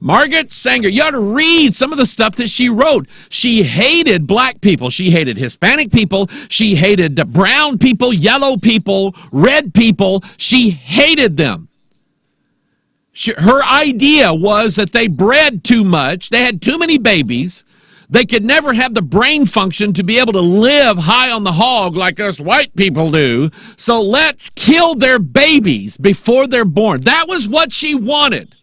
Margaret Sanger, you ought to read some of the stuff that she wrote. She hated black people. She hated Hispanic people. She hated brown people, yellow people, red people. She hated them. She, her idea was that they bred too much, they had too many babies, they could never have the brain function to be able to live high on the hog like us white people do. So let's kill their babies before they're born. That was what she wanted.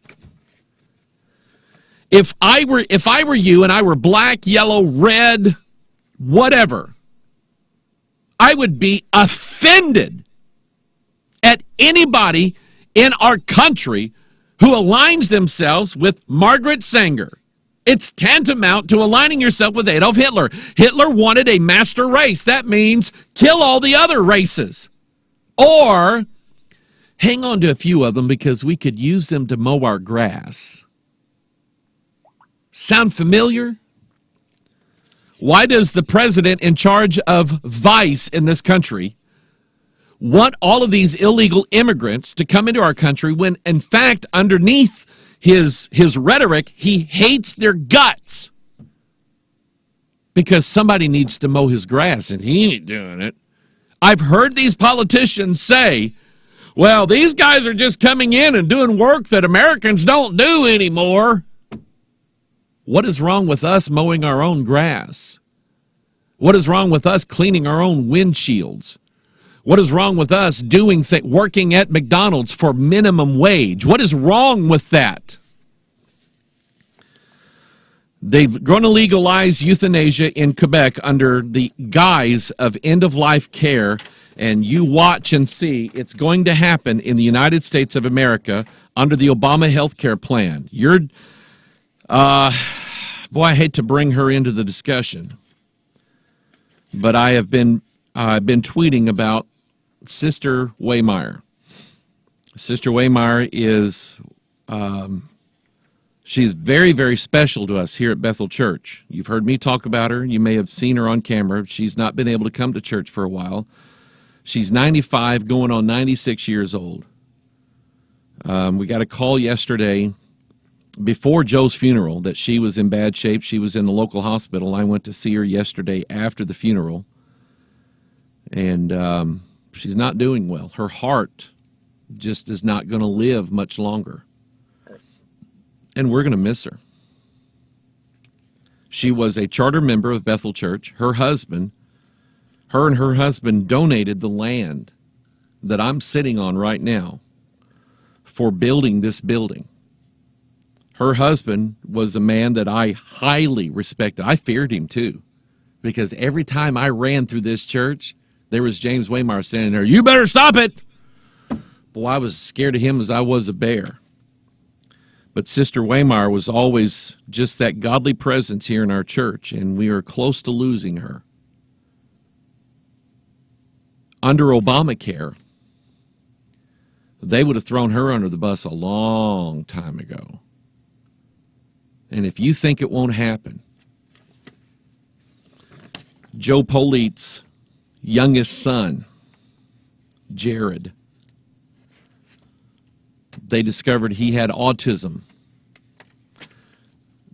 If I were if I were you and I were black, yellow, red, whatever, I would be offended at anybody in our country who aligns themselves with Margaret Sanger it's tantamount to aligning yourself with Adolf Hitler. Hitler wanted a master race. That means kill all the other races. Or hang on to a few of them because we could use them to mow our grass. Sound familiar? Why does the president in charge of vice in this country want all of these illegal immigrants to come into our country when, in fact, underneath his his rhetoric, he hates their guts because somebody needs to mow his grass and he ain't doing it. I've heard these politicians say, well, these guys are just coming in and doing work that Americans don't do anymore. What is wrong with us mowing our own grass? What is wrong with us cleaning our own windshields? What is wrong with us doing th- working at McDonald's for minimum wage? What is wrong with that? They've going to legalize euthanasia in Quebec under the guise of end of life care. And you watch and see it's going to happen in the United States of America under the Obama health care plan. You're, uh, boy, I hate to bring her into the discussion, but I have been, I've been tweeting about Sister Waymeyer. Sister Waymeyer is, um, she's very, very special to us here at Bethel Church. You've heard me talk about her. You may have seen her on camera. She's not been able to come to church for a while. She's 95, going on 96 years old. Um, we got a call yesterday before Joe's funeral that she was in bad shape. She was in the local hospital. I went to see her yesterday after the funeral. And um, she's not doing well. Her heart just is not going to live much longer. And we're going to miss her. She was a charter member of Bethel Church. Her husband, her and her husband donated the land that I'm sitting on right now for building this building. Her husband was a man that I highly respected. I feared him too, because every time I ran through this church, there was James Waymar standing there. You better stop it. Boy, I was scared of him as I was a bear. But Sister Waymar was always just that godly presence here in our church, and we are close to losing her. Under Obamacare, they would have thrown her under the bus a long time ago. And if you think it won't happen, Joe Polite's youngest son, Jared, they discovered he had autism.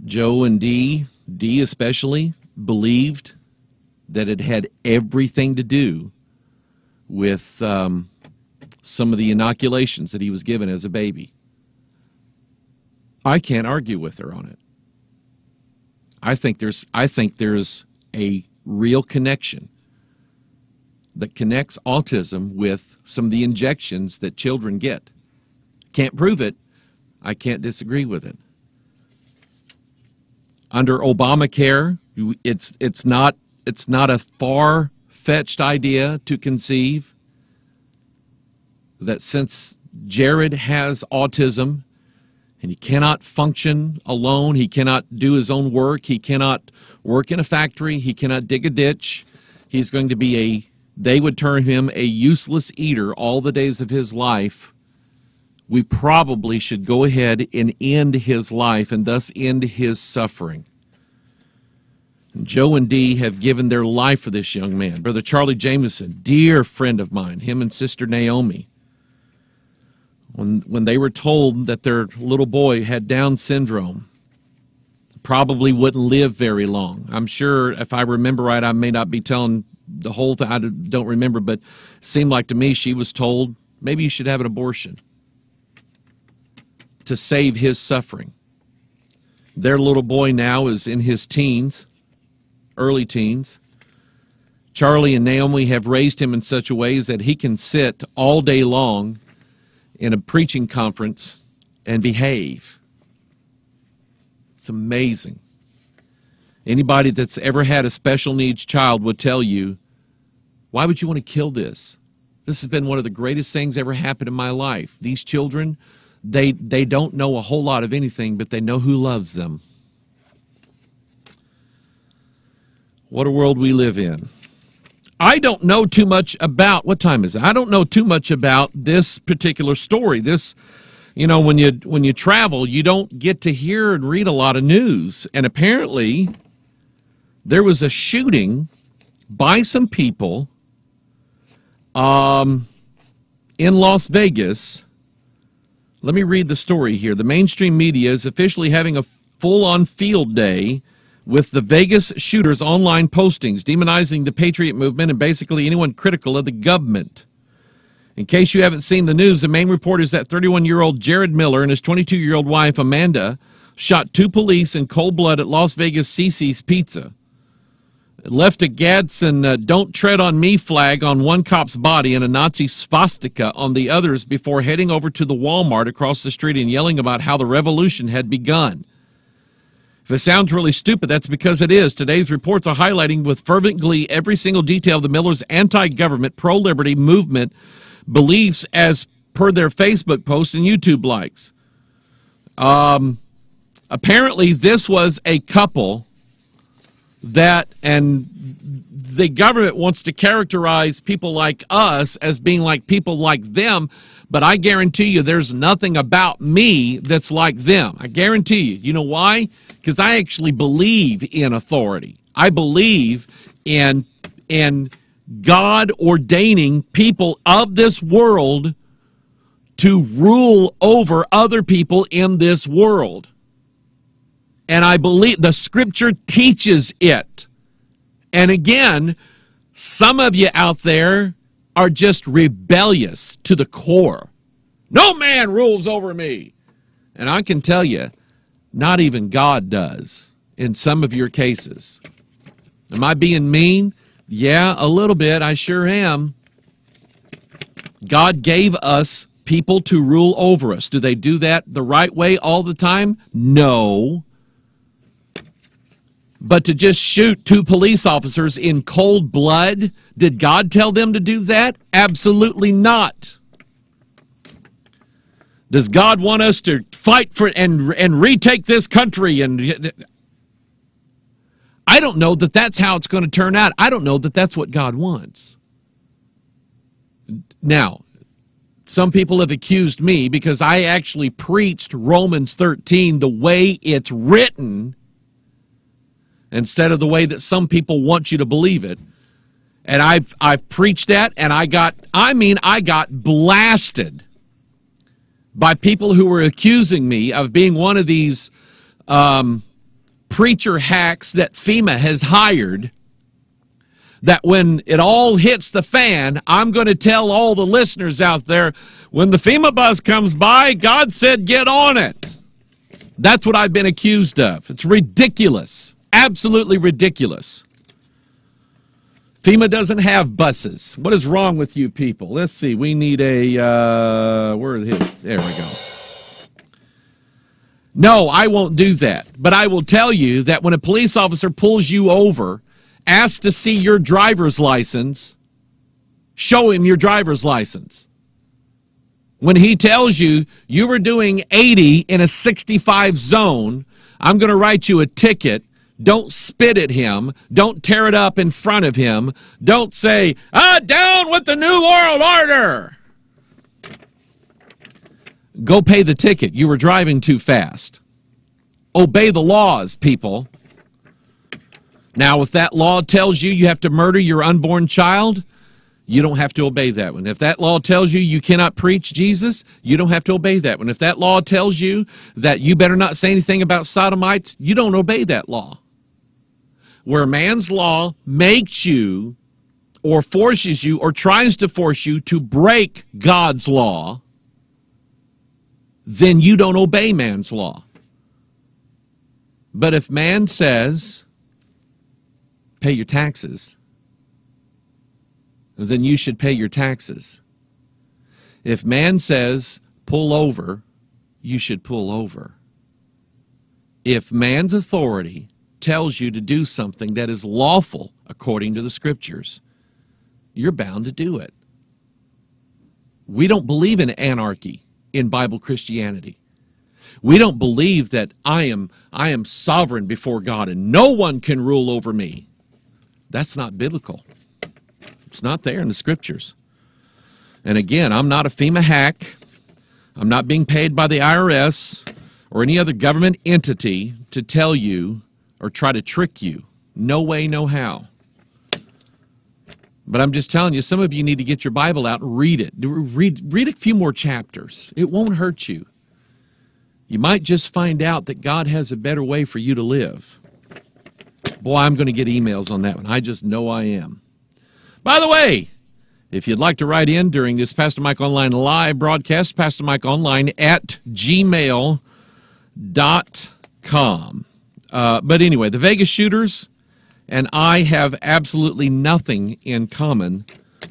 Joe and Dee, Dee especially, believed that it had everything to do with um, some of the inoculations that he was given as a baby. I can't argue with her on it. I think there's I think there's a real connection that connects autism with some of the injections that children get. Can't prove it. I can't disagree with it. Under Obamacare, it's it's not it's not a far fetched idea to conceive that since Jared has autism And he cannot function alone. He cannot do his own work. He cannot work in a factory. He cannot dig a ditch. He's going to be a, they would term him a useless eater all the days of his life. We probably should go ahead and end his life and thus end his suffering. Joe and Dee have given their life for this young man. Brother Charlie Jameson, dear friend of mine, him and Sister Naomi. When, when they were told that their little boy had Down syndrome, probably wouldn't live very long. I'm sure, if I remember right, I may not be telling the whole thing. I don't remember, but seemed like to me she was told maybe you should have an abortion to save his suffering. Their little boy now is in his teens early teens. Charlie and Naomi have raised him in such a ways that he can sit all day long in a preaching conference and behave. It's amazing. Anybody that's ever had a special needs child would tell you, why would you want to kill this? This has been one of the greatest things ever happened in my life. These children, they, they don't know a whole lot of anything, but they know who loves them. What a world we live in. I don't know too much about what time is it? I don't know too much about this particular story. This you know when you when you travel, you don't get to hear and read a lot of news. And apparently there was a shooting by some people um, in Las Vegas. Let me read the story here. The mainstream media is officially having a full on field day with the Vegas shooters' online postings demonizing the Patriot movement and basically anyone critical of the government. In case you haven't seen the news, the main report is that 31 year old Jared Miller and his 22 year old wife Amanda shot two police in cold blood at Las Vegas Cici's Pizza. Left a Gadsden uh, Don't Tread on Me flag on one cop's body and a Nazi swastika on the others before heading over to the Walmart across the street and yelling about how the revolution had begun. If it sounds really stupid, that's because it is. Today's reports are highlighting with fervent glee every single detail of the Millers' anti government, pro liberty movement beliefs as per their Facebook posts and YouTube likes. Um, apparently, this was a couple that, and the government wants to characterize people like us as being like people like them, but I guarantee you there's nothing about me that's like them. I guarantee you. You know why? Because I actually believe in authority. I believe in in God ordaining people of this world to rule over other people in this world. And I believe the scripture teaches it. And again, some of you out there are just rebellious to the core. No man rules over me. And I can tell you, not even God does in some of your cases. Am I being mean? Yeah, a little bit. I sure am. God gave us people to rule over us. Do they do that the right way all the time? No. But to just shoot two police officers in cold blood, did God tell them to do that? Absolutely not. Does God want us to fight for and and retake this country and I don't know that that's how it's going to turn out. I don't know that that's what God wants. Now, some people have accused me because I actually preached Romans 13 the way it's written instead of the way that some people want you to believe it. And I've I've preached that and I got I mean I got blasted by people who were accusing me of being one of these um, preacher hacks that FEMA has hired. That when it all hits the fan, I'm going to tell all the listeners out there when the FEMA bus comes by, God said, get on it. That's what I've been accused of. It's ridiculous. Absolutely ridiculous. FEMA doesn't have buses. What is wrong with you people? Let's see. We need a, uh, where is it? There we go. No, I won't do that. But I will tell you that when a police officer pulls you over, asks to see your driver's license, show him your driver's license. When he tells you you were doing 80 in a 65 zone, I'm going to write you a ticket. Don't spit at him. Don't tear it up in front of him. Don't say, ah, down with the New World Order. Go pay the ticket. You were driving too fast. Obey the laws, people. Now, if that law tells you you have to murder your unborn child, you don't have to obey that one. If that law tells you you cannot preach Jesus, you don't have to obey that one. If that law tells you that you better not say anything about sodomites, you don't obey that law. Where man's law makes you or forces you or tries to force you to break God's law, then you don't obey man's law. But if man says, pay your taxes, then you should pay your taxes. If man says, pull over, you should pull over. If man's authority tells you to do something that is lawful according to the scriptures, you're bound to do it. We don't believe in anarchy in Bible Christianity. We don't believe that I am I am sovereign before God and no one can rule over me. That's not biblical. It's not there in the scriptures. And again, I'm not a FEMA hack. I'm not being paid by the IRS or any other government entity to tell you or try to trick you. No way, no how. But I'm just telling you, some of you need to get your Bible out and read it. Read, read a few more chapters. It won't hurt you. You might just find out that God has a better way for you to live. Boy, I'm going to get emails on that one. I just know I am. By the way, if you'd like to write in during this Pastor Mike Online live broadcast, Pastor Mike Online at gmail.com. Uh, but anyway, the Vegas shooters and I have absolutely nothing in common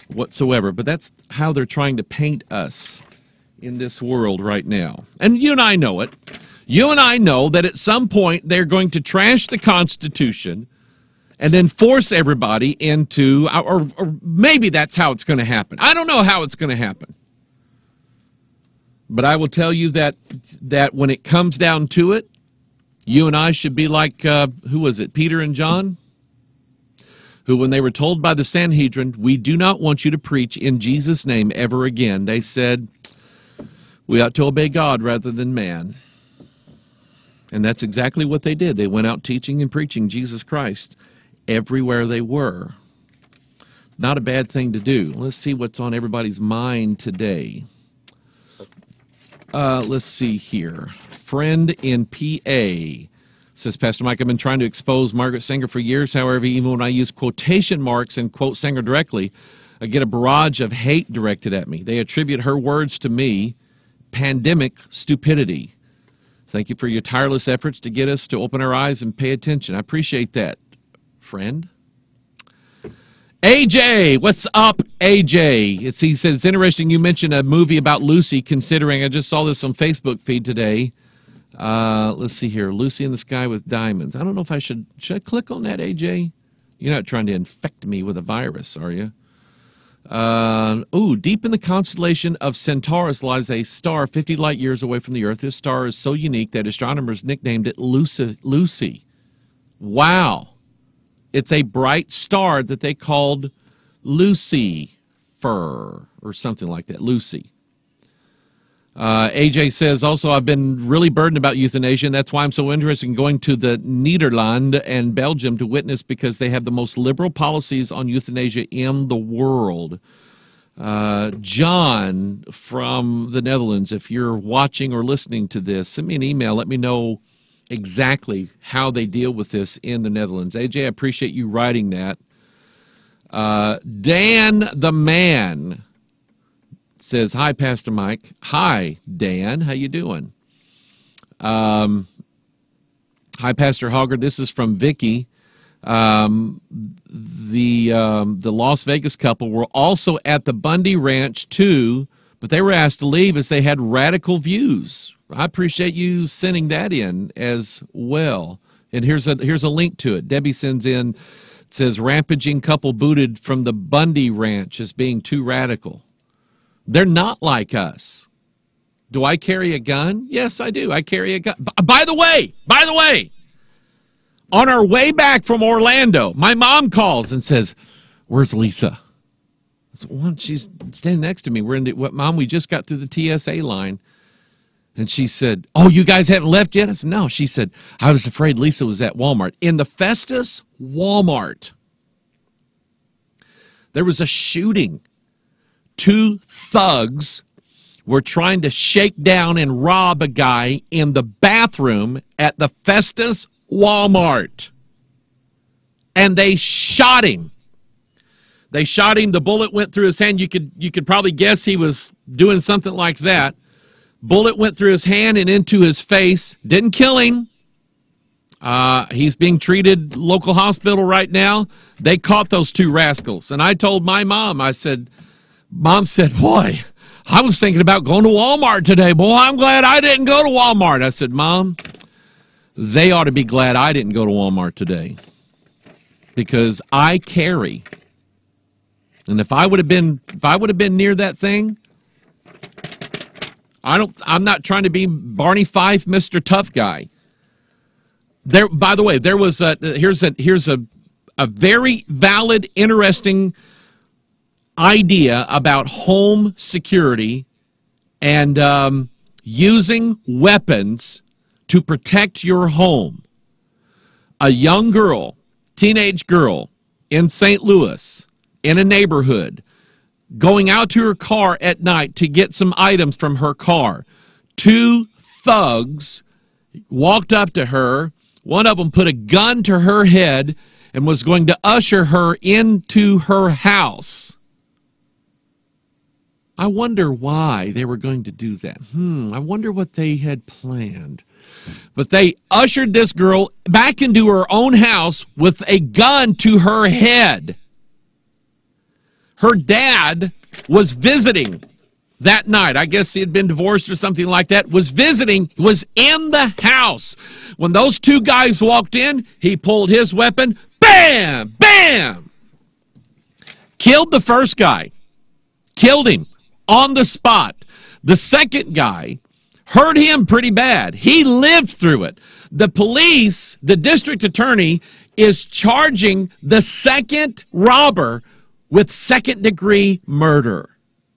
whatsoever. But that's how they're trying to paint us in this world right now. And you and I know it. You and I know that at some point they're going to trash the Constitution and then force everybody into, or, or maybe that's how it's going to happen. I don't know how it's going to happen. But I will tell you that that when it comes down to it, you and I should be like uh, who was it, Peter and John, who, when they were told by the Sanhedrin, "We do not want you to preach in Jesus' name ever again," they said, "We ought to obey God rather than man." And that's exactly what they did. They went out teaching and preaching Jesus Christ everywhere they were. Not a bad thing to do. Let's see what's on everybody's mind today. Uh, let's see here. Friend in PA says Pastor Mike, I've been trying to expose Margaret Sanger for years. However, even when I use quotation marks and quote Sanger directly, I get a barrage of hate directed at me. They attribute her words to me pandemic stupidity. Thank you for your tireless efforts to get us to open our eyes and pay attention. I appreciate that friend. AJ, what's up, AJ? It's, he says it's interesting you mentioned a movie about Lucy. Considering I just saw this on Facebook feed today. Uh, let's see here, Lucy in the Sky with Diamonds. I don't know if I should should I click on that, AJ. You're not trying to infect me with a virus, are you? Uh, ooh, deep in the constellation of Centaurus lies a star 50 light years away from the Earth. This star is so unique that astronomers nicknamed it Lucy. Lucy. Wow. It's a bright star that they called Lucy Fur or something like that. Lucy. Uh, AJ says also, I've been really burdened about euthanasia, and that's why I'm so interested in going to the Netherlands and Belgium to witness because they have the most liberal policies on euthanasia in the world. Uh, John from the Netherlands, if you're watching or listening to this, send me an email. Let me know exactly how they deal with this in the Netherlands. AJ, I appreciate you writing that. Uh, Dan the man says, "Hi, Pastor Mike. Hi, Dan. How you doing?" Um, hi, Pastor Hoggard. This is from Vicky. Um, the um, the Las Vegas couple were also at the Bundy Ranch too, but they were asked to leave as they had radical views. I appreciate you sending that in as well. And here's a here's a link to it. Debbie sends in says rampaging couple booted from the Bundy Ranch as being too radical. They're not like us. Do I carry a gun? Yes, I do. I carry a gun. Uh, by the way, by the way, on our way back from Orlando, my mom calls and says, Where's Lisa? Said, well, she's standing next to me. We're in the, what, Mom, we just got through the TSA line. And she said, Oh, you guys haven't left yet? I said, No. She said, I was afraid Lisa was at Walmart. In the Festus Walmart, there was a shooting. Two thugs were trying to shake down and rob a guy in the bathroom at the Festus Walmart. And they shot him. They shot him. The bullet went through his hand. You could you could probably guess he was doing something like that. Bullet went through his hand and into his face. Didn't kill him. Uh, he's being treated local hospital right now. They caught those two rascals, and I told my mom. I said, "Mom said, boy, I was thinking about going to Walmart today. Boy, I'm glad I didn't go to Walmart." I said, "Mom, they ought to be glad I didn't go to Walmart today because I carry. And if I would have been if I would have been near that thing, I don't I'm not trying to be Barney Fife, Mr. Tough Guy. There by the way, there was a here's a here's a a very valid interesting idea about home security and um, using weapons to protect your home. A young girl, teenage girl in St. Louis, in a neighborhood, going out to her car at night to get some items from her car. Two thugs walked up to her. One of them put a gun to her head and was going to usher her into her house. I wonder why they were going to do that. Hmm, I wonder what they had planned. But they ushered this girl back into her own house with a gun to her head. Her dad was visiting that night. I guess he had been divorced or something like that. Was visiting, was in the house. When those two guys walked in, he pulled his weapon, bam, bam. Killed the first guy. Killed him on the spot. The second guy hurt him pretty bad. He lived through it. The police, the district attorney, is charging the second robber with second degree murder.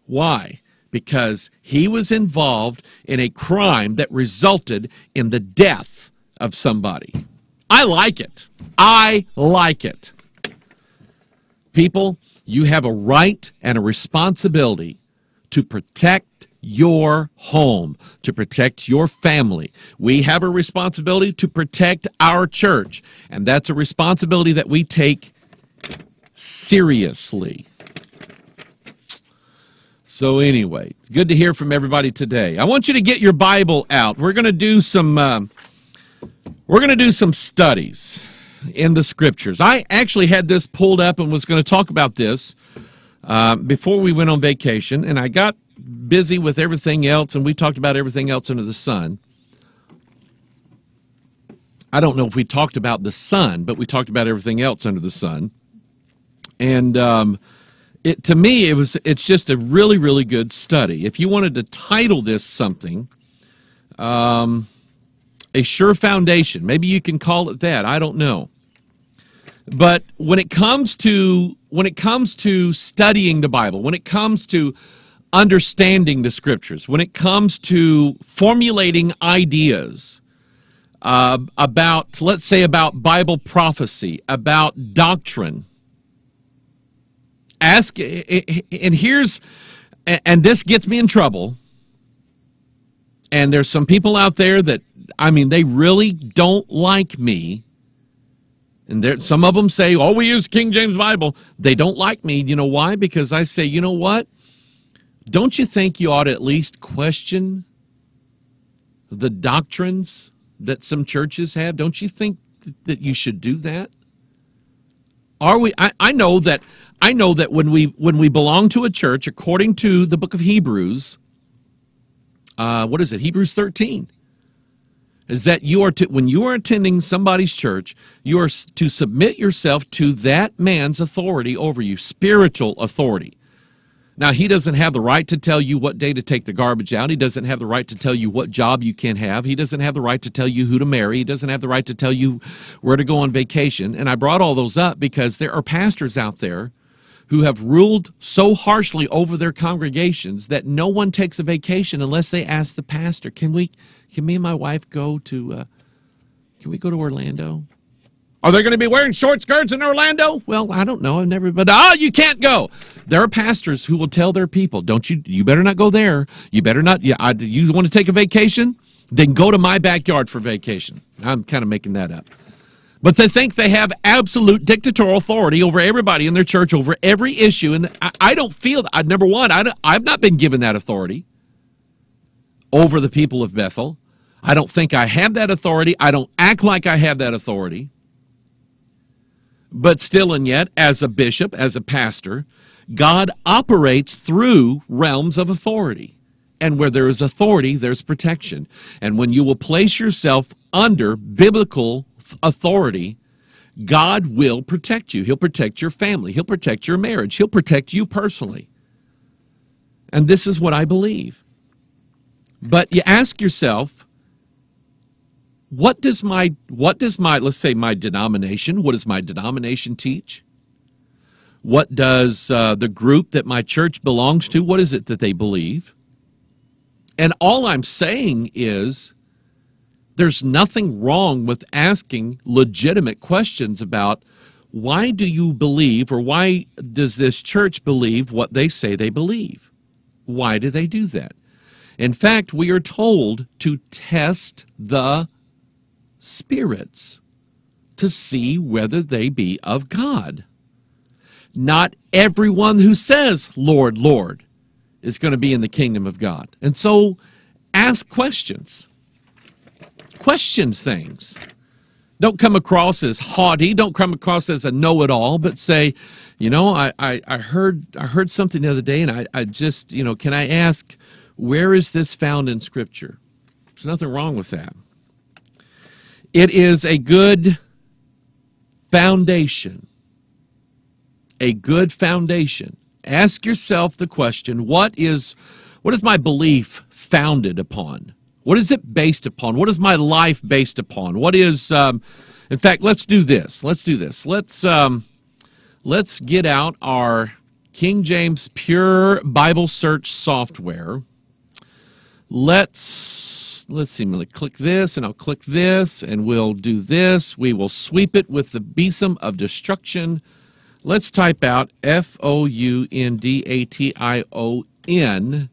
Why? Because he was involved in a crime that resulted in the death of somebody. I like it. I like it. People, you have a right and a responsibility to protect your home, to protect your family. We have a responsibility to protect our church, and that's a responsibility that we take seriously. So, anyway, good to hear from everybody today. I want you to get your Bible out. We're going to do some. Uh, we're going to do some studies in the scriptures. I actually had this pulled up and was going to talk about this uh, before we went on vacation, and I got busy with everything else, and we talked about everything else under the sun. I don't know if we talked about the sun, but we talked about everything else under the sun. And um, it, to me, it was it's just a really really good study. If you wanted to title this something, um, a sure foundation, maybe you can call it that. I don't know. But when it comes to when it comes to studying the Bible, when it comes to understanding the scriptures, when it comes to formulating ideas uh, about, let's say, about Bible prophecy, about doctrine, ask, and here's, and this gets me in trouble. And there's some people out there that, I mean, they really don't like me. And there, some of them say, oh, we use King James Bible. They don't like me. You know why? Because I say, you know what? Don't you think you ought to at least question the doctrines that some churches have? Don't you think that you should do that? Are we I, I know that I know that when we when we belong to a church, according to the book of Hebrews, uh, what is it? Hebrews 13 is that you are to when you are attending somebody's church you are to submit yourself to that man's authority over you spiritual authority Now, he doesn't have the right to tell you what day to take the garbage out. He doesn't have the right to tell you what job you can have. He doesn't have the right to tell you who to marry. He doesn't have the right to tell you where to go on vacation. And I brought all those up because there are pastors out there who have ruled so harshly over their congregations that no one takes a vacation unless they ask the pastor, "Can we can me and my wife go to uh, can we go to Orlando?" Are they going to be wearing short skirts in Orlando? Well, I don't know. I've never, but oh, you can't go. There are pastors who will tell their people, "Don't you? You better not go there. You better not. Yeah, I, you want to take a vacation? Then go to my backyard for vacation." I'm kind of making that up, but they think they have absolute dictatorial authority over everybody in their church, over every issue, and I, I don't feel. I, number one, I I've not been given that authority over the people of Bethel. I don't think I have that authority. I don't act like I have that authority. But still and yet, as a bishop, as a pastor, God operates through realms of authority. And where there is authority, there's protection. And when you will place yourself under biblical authority, God will protect you. He'll protect your family. He'll protect your marriage. He'll protect you personally. And this is what I believe. But you ask yourself, what does my what does my let's say my denomination what does my denomination teach? What does uh, the group that my church belongs to what is it that they believe? And all i'm saying is there's nothing wrong with asking legitimate questions about why do you believe or why does this church believe what they say they believe? Why do they do that? In fact we are told to test the spirits to see whether they be of God. Not everyone who says, Lord, Lord, is going to be in the kingdom of God. And so ask questions, question things. Don't come across as haughty. Don't come across as a know-it-all, but say, you know, I, I, I heard I heard something the other day, and I, I just, you know, can I ask, where is this found in Scripture? There's nothing wrong with that. It is a good foundation. A good foundation. Ask yourself the question, what is what is my belief founded upon? What is it based upon? What is my life based upon? What is um, in fact, let's do this. Let's do this. Let's um, let's get out our King James Pure Bible Search software. Let's let's see, I'm click this and I'll click this and we'll do this. We will sweep it with the besom of destruction. Let's type out F O U N D A T I O N.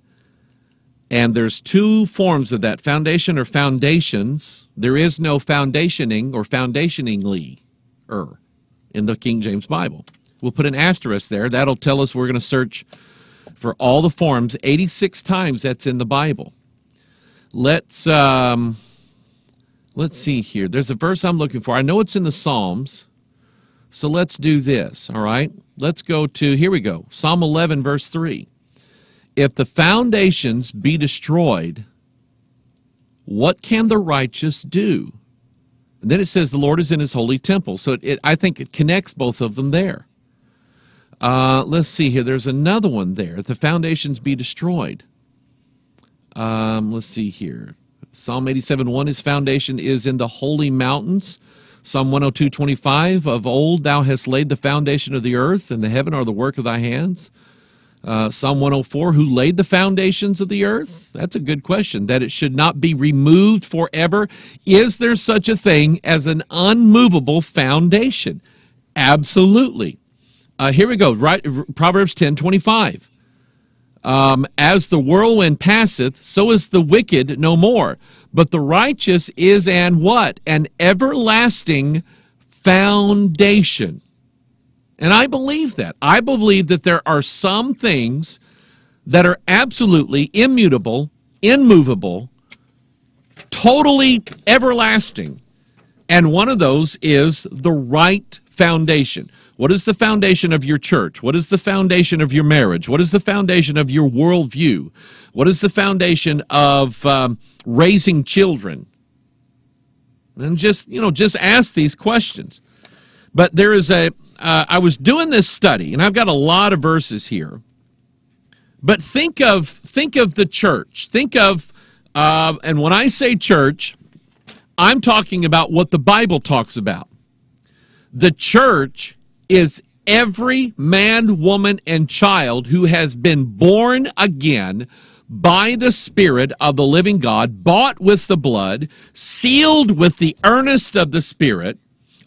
And there's two forms of that foundation or foundations. There is no foundationing or foundationingly er in the King James Bible. We'll put an asterisk there. That'll tell us we're going to search for all the forms. 86 times that's in the Bible. Let's um, let's see here. There's a verse I'm looking for. I know it's in the Psalms. So let's do this, all right? Let's go to here we go. Psalm 11 verse 3. If the foundations be destroyed, what can the righteous do? And then it says the Lord is in his holy temple. So it, it, I think it connects both of them there. Uh, let's see here. There's another one there. If the foundations be destroyed. Um, let's see here. Psalm 87 1, his foundation is in the holy mountains. Psalm 102 25, of old thou hast laid the foundation of the earth, and the heaven are the work of thy hands. Uh, Psalm 104, who laid the foundations of the earth? That's a good question. That it should not be removed forever. Is there such a thing as an unmovable foundation? Absolutely. Uh, here we go. Right, Proverbs 10 25. Um, as the whirlwind passeth, so is the wicked no more. But the righteous is an what? An everlasting foundation. And I believe that. I believe that there are some things that are absolutely immutable, immovable, totally everlasting. And one of those is the right foundation. What is the foundation of your church? What is the foundation of your marriage? What is the foundation of your worldview? What is the foundation of um, raising children? And just, you know, just ask these questions. But there is a. Uh, I was doing this study, and I've got a lot of verses here. But think of think of the church. Think of uh, and when I say church, I'm talking about what the Bible talks about. The church is every man, woman, and child who has been born again by the Spirit of the living God, bought with the blood, sealed with the earnest of the Spirit,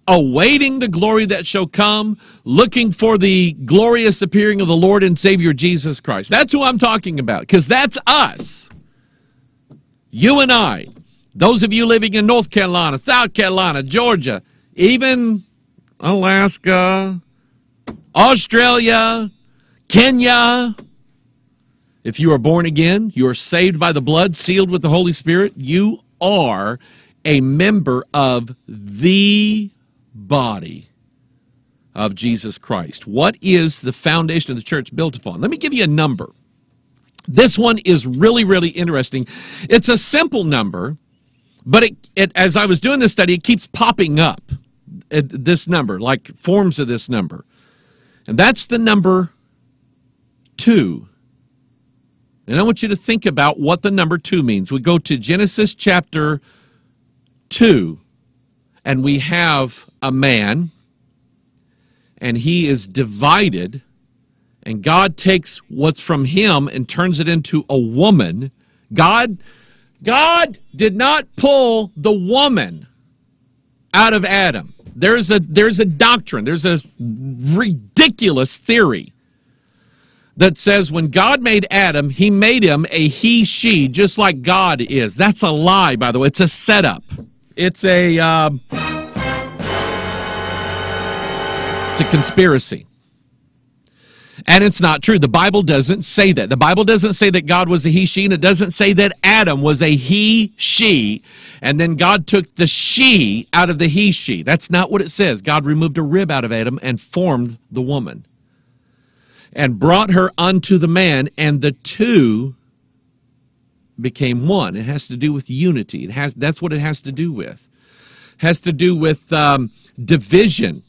awaiting the glory that shall come, looking for the glorious appearing of the Lord and Savior Jesus Christ. That's who I'm talking about, because that's us. You and I. Those of you living in North Carolina, South Carolina, Georgia, even Alaska, Australia, Kenya. If you are born again, you are saved by the blood, sealed with the Holy Spirit, you are a member of the body of Jesus Christ. What is the foundation of the church built upon? Let me give you a number. This one is really, really interesting. It's a simple number, but it, it as I was doing this study, it keeps popping up. This number, like forms of this number. And that's the number two. And I want you to think about what the number two means. We go to Genesis chapter 2, and we have a man, and he is divided, and God takes what's from him and turns it into a woman. God, God did not pull the woman out of Adam. There's a there's a doctrine, there's a ridiculous theory that says when God made Adam, he made him a he she just like God is. That's a lie by the way. It's a setup. It's a uh, it's a conspiracy. And it's not true. The Bible doesn't say that. The Bible doesn't say that God was a he, she, and it doesn't say that Adam was a he, she, and then God took the she out of the he, she. That's not what it says. God removed a rib out of Adam and formed the woman and brought her unto the man, and the two became one. It has to do with unity. It has that's what it has to do with. It has to do with um, division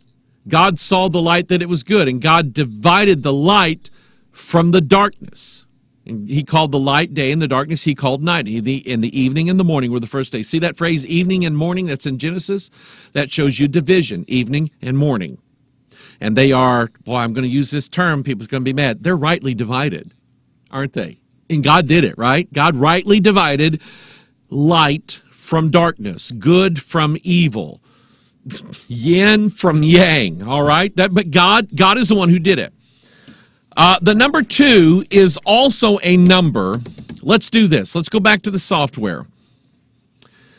God saw the light that it was good, and God divided the light from the darkness. And he called the light day and the darkness he called night. In the, in the evening and the morning were the first day. See that phrase, evening and morning, that's in Genesis? That shows you division, evening and morning. And they are, boy, I'm going to use this term, people's going to be mad. They're rightly divided, aren't they? And God did it, right? God rightly divided light from darkness, good from evil yin from yang all right? That, but god god is the one who did it. Uh, the number two is also a number. Let's do this. Let's go back to the software.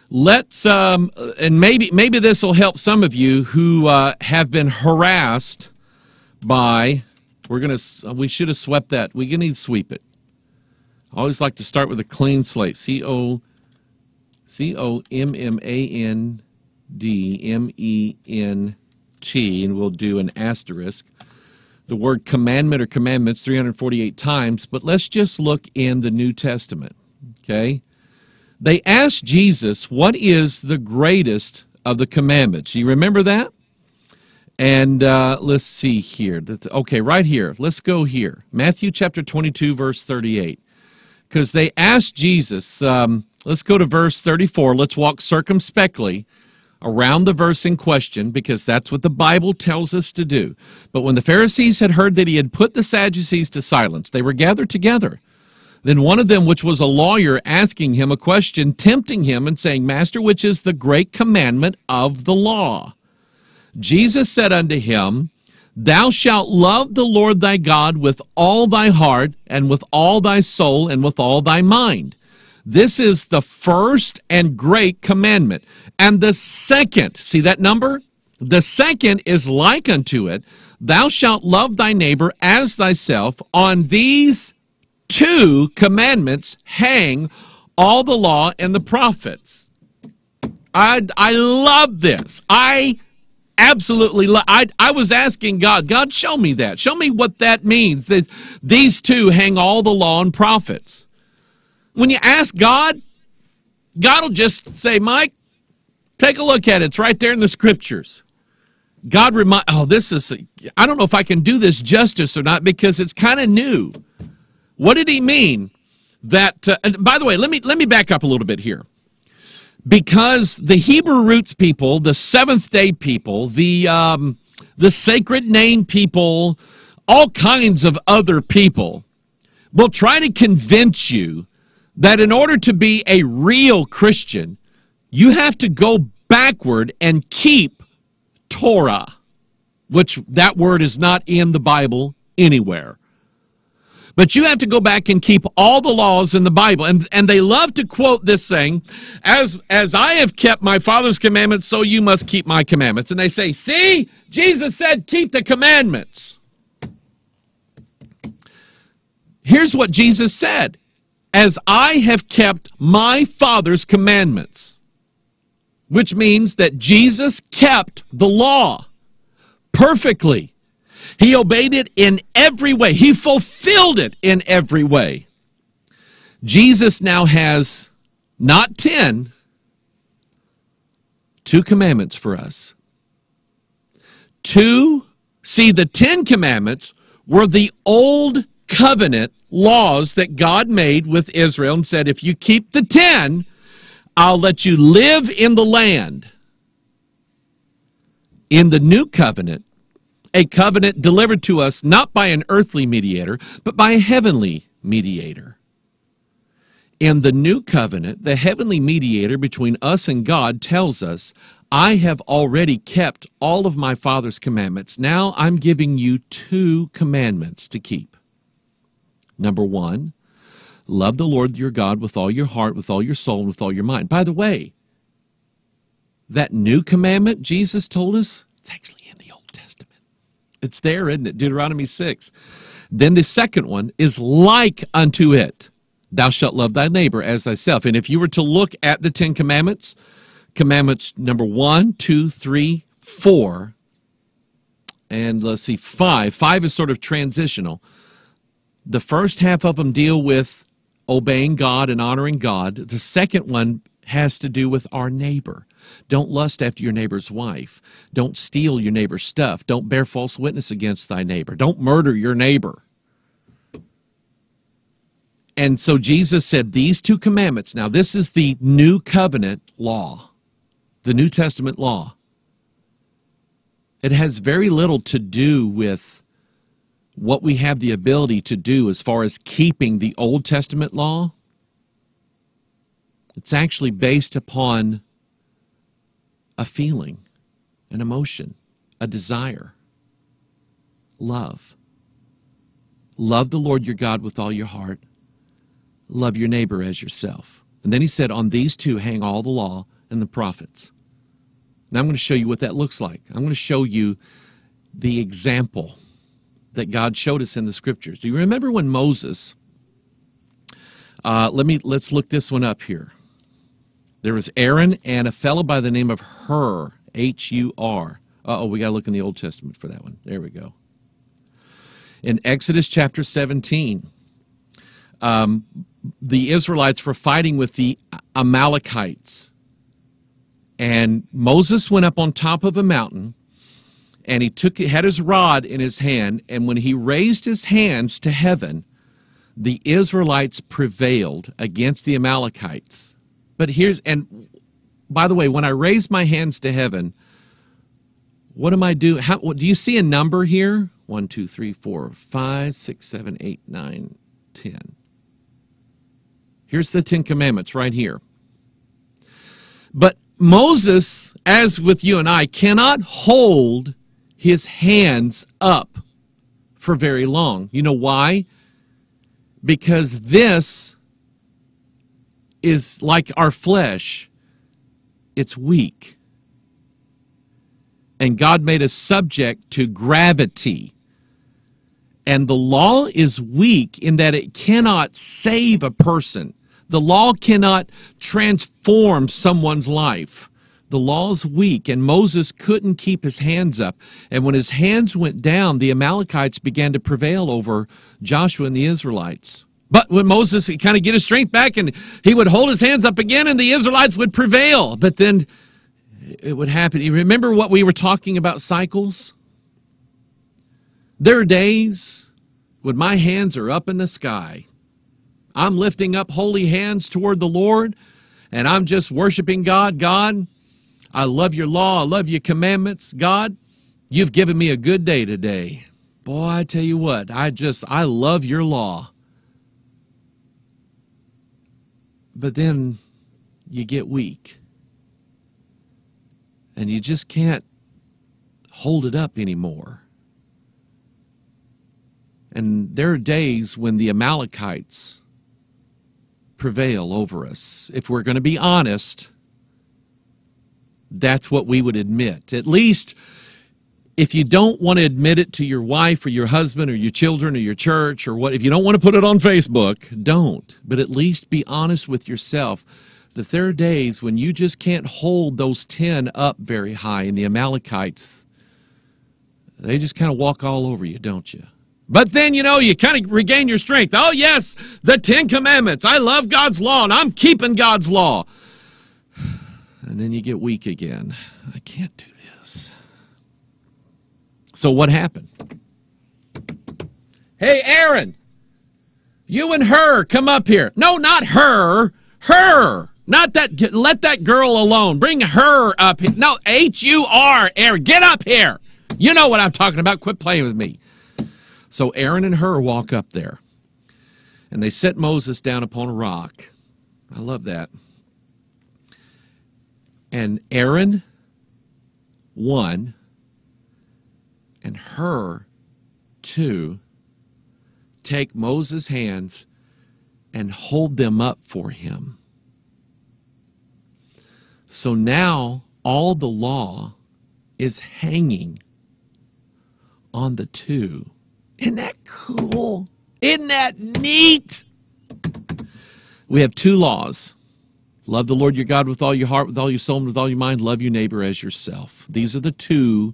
Let's um, and maybe maybe this will help some of you who uh, have been harassed by we're gonna we should have swept that. We need to sweep it. I always like to start with a clean slate. C o c o m m a n D M E N T, and we'll do an asterisk. The word commandment or commandments 348 times, but let's just look in the New Testament. Okay? They asked Jesus, What is the greatest of the commandments? You remember that? And uh, let's see here. Okay, right here. Let's go here. Matthew chapter 22, verse 38. Because they asked Jesus, um, let's go to verse 34. Let's walk circumspectly around the verse in question because that's what the Bible tells us to do. But when the Pharisees had heard that he had put the Sadducees to silence, they were gathered together. Then one of them, which was a lawyer, asking him a question, tempting him and saying, Master, which is the great commandment of the law? Jesus said unto him, Thou shalt love the Lord thy God with all thy heart, and with all thy soul, and with all thy mind. This is the first and great commandment. And the second, see that number? The second is like unto it Thou shalt love thy neighbor as thyself. On these two commandments hang all the law and the prophets. I, I love this. I absolutely love I, I was asking God, God, show me that. Show me what that means. This, these two hang all the law and prophets. When you ask God, God will just say, Mike, take a look at it. It's right there in the scriptures. God remind oh this is I don't know if I can do this justice or not because it's kind of new. What did he mean? That, uh, by the way, let me, let me back up a little bit here. Because the Hebrew roots people, the seventh day people, the, um, the sacred name people, all kinds of other people will try to convince you that in order to be a real Christian, you have to go backward and keep Torah, which that word is not in the Bible anywhere. But you have to go back and keep all the laws in the Bible. And, and they love to quote this saying, as, as I have kept my Father's commandments, so you must keep my commandments. And they say, see, Jesus said, keep the commandments. Here's what Jesus said As I have kept my Father's commandments, which means that Jesus kept the law perfectly. He obeyed it in every way, he fulfilled it in every way. Jesus now has not 10, two commandments for us. Two, see, the Ten Commandments were the old covenant laws that God made with Israel and said, if you keep the ten, I'll let you live in the land. In the new covenant, a covenant delivered to us not by an earthly mediator, but by a heavenly mediator. In the new covenant, the heavenly mediator between us and God tells us, I have already kept all of my Father's commandments. Now I'm giving you two commandments to keep. Number one, love the Lord your God with all your heart, with all your soul, and with all your mind. By the way, that new commandment Jesus told us, it's actually in the Old Testament. It's there, isn't it? Deuteronomy 6. Then the second one is like unto it. Thou shalt love thy neighbor as thyself. And if you were to look at the Ten Commandments, commandments number one, two, three, four, and let's see, five. Five is sort of transitional. The first half of them deal with obeying God and honoring God. The second one has to do with our neighbor. Don't lust after your neighbor's wife. Don't steal your neighbor's stuff. Don't bear false witness against thy neighbor. Don't murder your neighbor. And so Jesus said these two commandments. Now, this is the new covenant law, the New Testament law. It has very little to do with what we have the ability to do as far as keeping the Old Testament law, it's actually based upon a feeling, an emotion, a desire, love. Love the Lord your God with all your heart. Love your neighbor as yourself. And then he said, On these two hang all the law and the prophets. Now I'm going to show you what that looks like. I'm going to show you the example that God showed us in the scriptures. Do you remember when Moses? Uh, let me let's look this one up here. There was Aaron and a fellow by the name of Hur, H U R. Oh, we got to look in the Old Testament for that one. There we go. In Exodus chapter 17, um, the Israelites were fighting with the Amalekites. And Moses went up on top of a mountain and he took had his rod in his hand and when he raised his hands to heaven the israelites prevailed against the amalekites. But here's and by the way when i raise my hands to heaven what am i doing how do you see a number here? One two three four five six seven eight nine ten. Here's the ten commandments right here. But moses as with you and i cannot hold his hands up for very long. You know why? Because this is like our flesh, it's weak. And God made us subject to gravity. And the law is weak in that it cannot save a person. The law cannot transform someone's life the law's weak, and Moses couldn't keep his hands up. And when his hands went down, the Amalekites began to prevail over Joshua and the Israelites. But when Moses he kind of get his strength back and he would hold his hands up again and the Israelites would prevail. But then it would happen. You remember what we were talking about cycles? There are days when my hands are up in the sky, I'm lifting up holy hands toward the Lord, and I'm just worshiping God. God, I love your law. I love your commandments. God, you've given me a good day today. Boy, I tell you what, I just, I love your law. But then you get weak. And you just can't hold it up anymore. And there are days when the Amalekites prevail over us. If we're going to be honest, that's what we would admit. At least if you don't want to admit it to your wife or your husband or your children or your church or what, if you don't want to put it on Facebook, don't. But at least be honest with yourself that there are days when you just can't hold those 10 up very high, and the Amalekites, they just kind of walk all over you, don't you? But then, you know, you kind of regain your strength. Oh, yes, the Ten Commandments. I love God's law, and I'm keeping God's law. And then you get weak again. I can't do this. So what happened? Hey, Aaron, you and her come up here. No, not her. Her. Not that. Let that girl alone. Bring her up here. No, H U R. Aaron, get up here. You know what I'm talking about. Quit playing with me. So Aaron and Hur walk up there, and they set Moses down upon a rock. I love that. And Aaron, one, and Hur two, take Moses' hands and hold them up for him. So now all the law is hanging on the two. Isn't that cool? Isn't that neat? We have two laws. Love the Lord your God with all your heart, with all your soul, and with all your mind. Love your neighbor as yourself. These are the two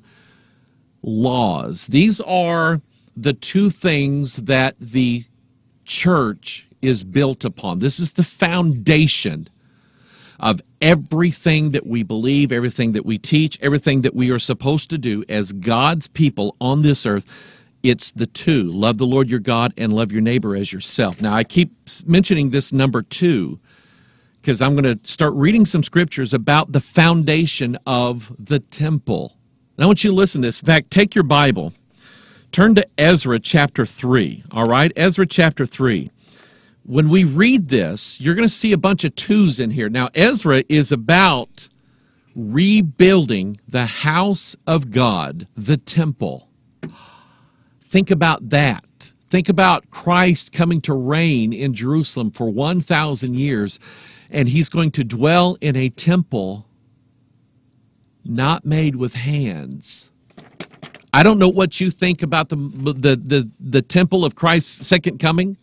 laws. These are the two things that the church is built upon. This is the foundation of everything that we believe, everything that we teach, everything that we are supposed to do as God's people on this earth. It's the two love the Lord your God and love your neighbor as yourself. Now, I keep mentioning this number two because I'm going to start reading some scriptures about the foundation of the temple. And I want you to listen to this. In fact, take your Bible, turn to Ezra chapter 3. All right, Ezra chapter 3. When we read this, you're going to see a bunch of twos in here. Now, Ezra is about rebuilding the house of God, the temple. Think about that. Think about Christ coming to reign in Jerusalem for 1,000 years, and he's going to dwell in a temple not made with hands. I don't know what you think about the, the, the, the temple of Christ's second coming,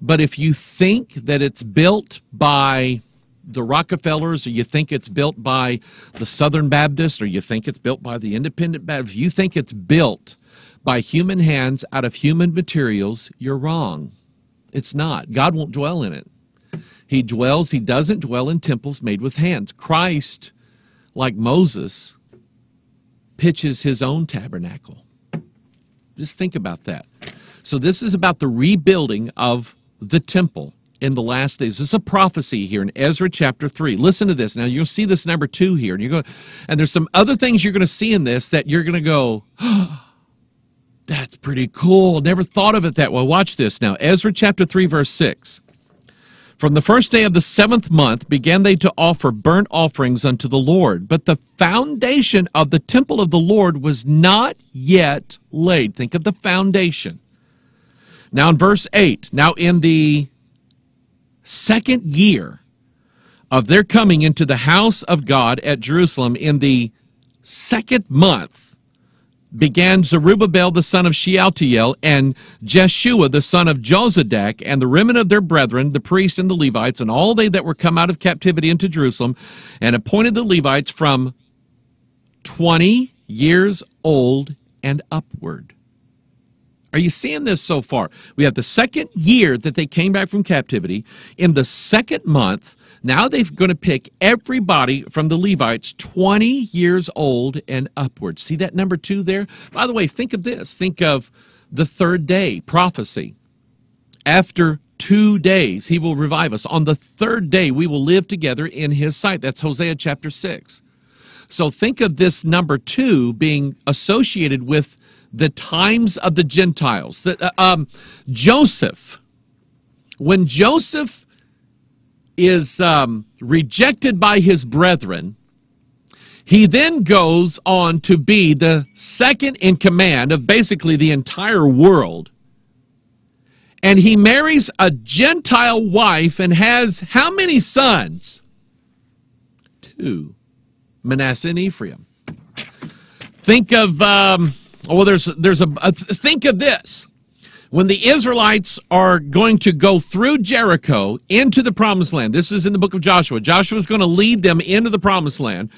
but if you think that it's built by the Rockefellers, or you think it's built by the Southern Baptists, or you think it's built by the Independent Baptists, if you think it's built by human hands out of human materials, you're wrong. It's not. God won't dwell in it. He dwells, he doesn't dwell in temples made with hands. Christ, like Moses, pitches his own tabernacle. Just think about that. So, this is about the rebuilding of the temple in the last days. This is a prophecy here in Ezra chapter 3. Listen to this. Now, you'll see this number two here. And, you go, and there's some other things you're going to see in this that you're going to go, oh, (gasps) that's pretty cool. Never thought of it that way. Watch this now. Ezra chapter 3, verse 6. From the first day of the seventh month began they to offer burnt offerings unto the Lord. But the foundation of the temple of the Lord was not yet laid. Think of the foundation. Now, in verse 8, now in the second year of their coming into the house of God at Jerusalem, in the second month, began Zerubbabel the son of Shealtiel and Jeshua the son of Jozadak and the remnant of their brethren, the priests and the Levites, and all they that were come out of captivity into Jerusalem, and appointed the Levites from 20 years old and upward. Are you seeing this so far? We have the second year that they came back from captivity. In the second month, now they're going to pick everybody from the Levites 20 years old and upwards. See that number two there? By the way, think of this. Think of the third day, prophecy. After two days, he will revive us. On the third day, we will live together in his sight. That's Hosea chapter 6. So think of this number two being associated with the times of the Gentiles. The, uh, um, Joseph, when Joseph is um, rejected by his brethren, he then goes on to be the second in command of basically the entire world. And he marries a Gentile wife and has how many sons? Two Manasseh and Ephraim. Think of, um, well, there's, there's a, a, think of this. When the Israelites are going to go through Jericho into the promised land, this is in the book of Joshua. Joshua is going to lead them into the promised land.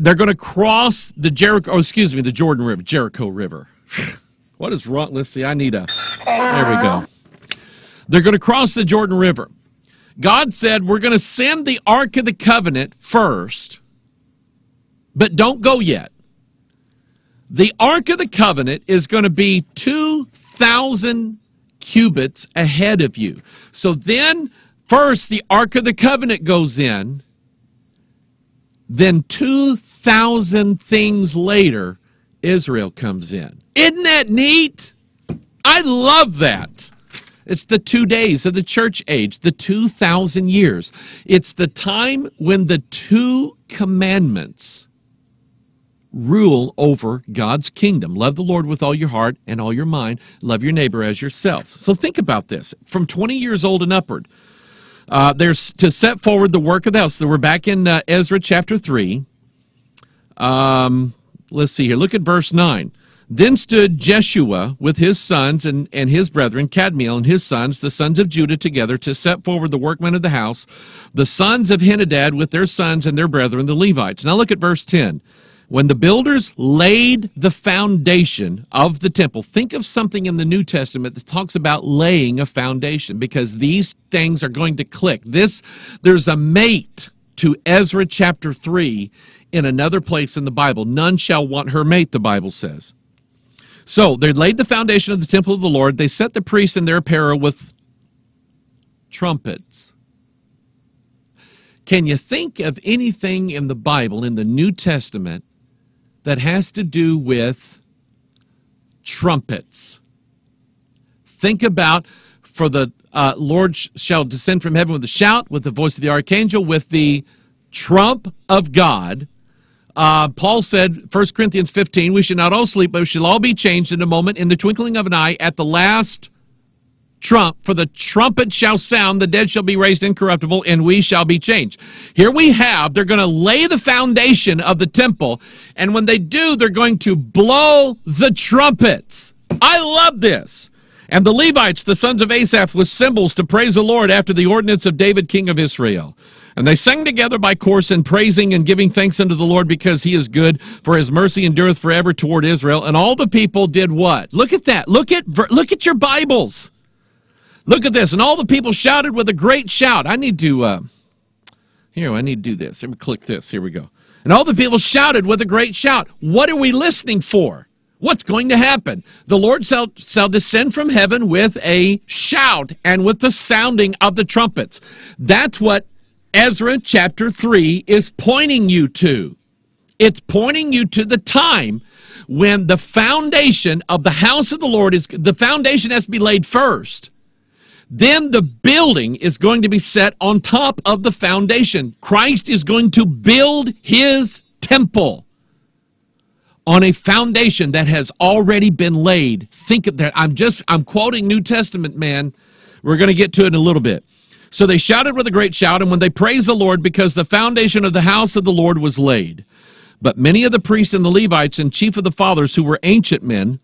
They're going to cross the Jericho, oh, excuse me, the Jordan River, Jericho River. (sighs) what is wrong? Let's see, I need a, there we go. They're going to cross the Jordan River. God said, We're going to send the Ark of the Covenant first, but don't go yet. The Ark of the Covenant is going to be 2,000 cubits ahead of you. So then, first, the Ark of the Covenant goes in. Then, 2,000 things later, Israel comes in. Isn't that neat? I love that. It's the two days of the church age, the 2,000 years. It's the time when the two commandments rule over God's kingdom. Love the Lord with all your heart and all your mind. Love your neighbor as yourself. So think about this. From 20 years old and upward, uh, there's to set forward the work of the house. So we're back in uh, Ezra chapter 3. Um, let's see here. Look at verse 9. Then stood Jeshua with his sons and, and his brethren, Kadmiel and his sons, the sons of Judah, together to set forward the workmen of the house, the sons of Henadad with their sons and their brethren, the Levites. Now look at verse 10. When the builders laid the foundation of the temple, think of something in the New Testament that talks about laying a foundation because these things are going to click. This, there's a mate to Ezra chapter 3 in another place in the Bible. None shall want her mate, the Bible says. So they laid the foundation of the temple of the Lord. They set the priests in their apparel with trumpets. Can you think of anything in the Bible, in the New Testament, that has to do with trumpets? Think about for the uh, Lord shall descend from heaven with a shout, with the voice of the archangel, with the trump of God uh, Paul said, 1 Corinthians 15, we should not all sleep, but we shall all be changed in a moment, in the twinkling of an eye, at the last trump. For the trumpet shall sound, the dead shall be raised incorruptible, and we shall be changed. Here we have, they're going to lay the foundation of the temple, and when they do, they're going to blow the trumpets. I love this. And the Levites, the sons of Asaph, with cymbals to praise the Lord after the ordinance of David, king of Israel. And they sang together by course in praising and giving thanks unto the Lord because he is good, for his mercy endureth forever toward Israel. And all the people did what? Look at that. Look at look at your Bibles. Look at this. And all the people shouted with a great shout. I need to uh, here, I need to do this. Let me click this. Here we go. And all the people shouted with a great shout. What are we listening for? What's going to happen? The Lord shall, shall descend from heaven with a shout and with the sounding of the trumpets. That's what Ezra chapter 3 is pointing you to. It's pointing you to the time when the foundation of the house of the Lord is, the foundation has to be laid first. Then the building is going to be set on top of the foundation. Christ is going to build his temple on a foundation that has already been laid. Think of that. I'm just, I'm quoting New Testament, man. We're going to get to it in a little bit. So they shouted with a great shout, and when they praised the Lord, because the foundation of the house of the Lord was laid. But many of the priests and the Levites and chief of the fathers, who were ancient men,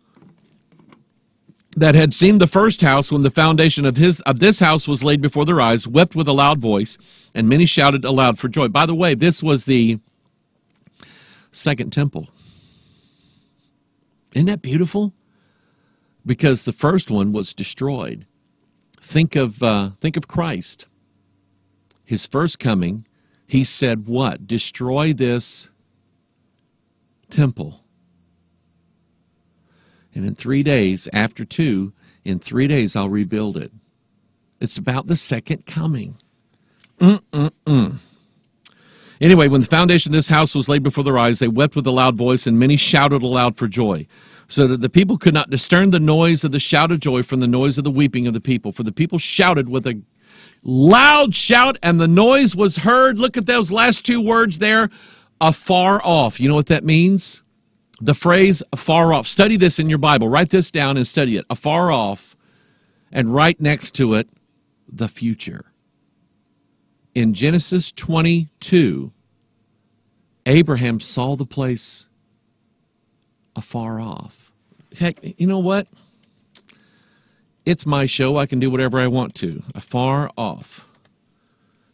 that had seen the first house when the foundation of his of this house was laid before their eyes, wept with a loud voice, and many shouted aloud for joy. By the way, this was the second temple. Isn't that beautiful? Because the first one was destroyed. Think of, uh, think of Christ. His first coming, he said, What? Destroy this temple. And in three days, after two, in three days, I'll rebuild it. It's about the second coming. Mm-mm-mm. Anyway, when the foundation of this house was laid before their eyes, they wept with a loud voice, and many shouted aloud for joy, so that the people could not discern the noise of the shout of joy from the noise of the weeping of the people. For the people shouted with a loud shout, and the noise was heard. Look at those last two words there afar off. You know what that means? The phrase afar off. Study this in your Bible. Write this down and study it. Afar off, and right next to it, the future. In Genesis 22, Abraham saw the place afar off. Heck, you know what? It's my show. I can do whatever I want to. Afar off.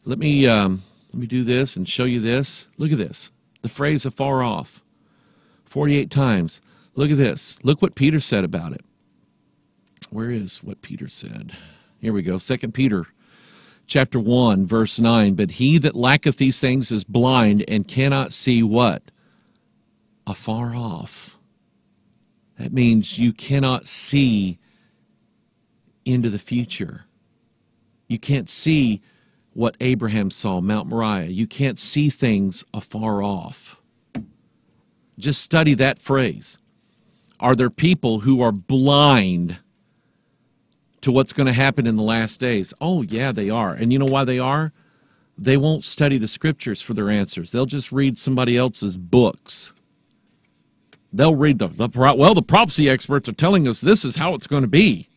Let me um, let me do this and show you this. Look at this. The phrase afar off. 48 times. Look at this. Look what Peter said about it. Where is what Peter said? Here we go. Second Peter chapter 1 verse 9, but he that lacketh these things is blind and cannot see what? Afar off. That means you cannot see into the future. You can't see what Abraham saw, Mount Moriah. You can't see things afar off. Just study that phrase. Are there people who are blind to what's going to happen in the last days? Oh, yeah, they are. And you know why they are? They won't study the scriptures for their answers. They'll just read somebody else's books. They'll read the, the well, the prophecy experts are telling us this is how it's going to be.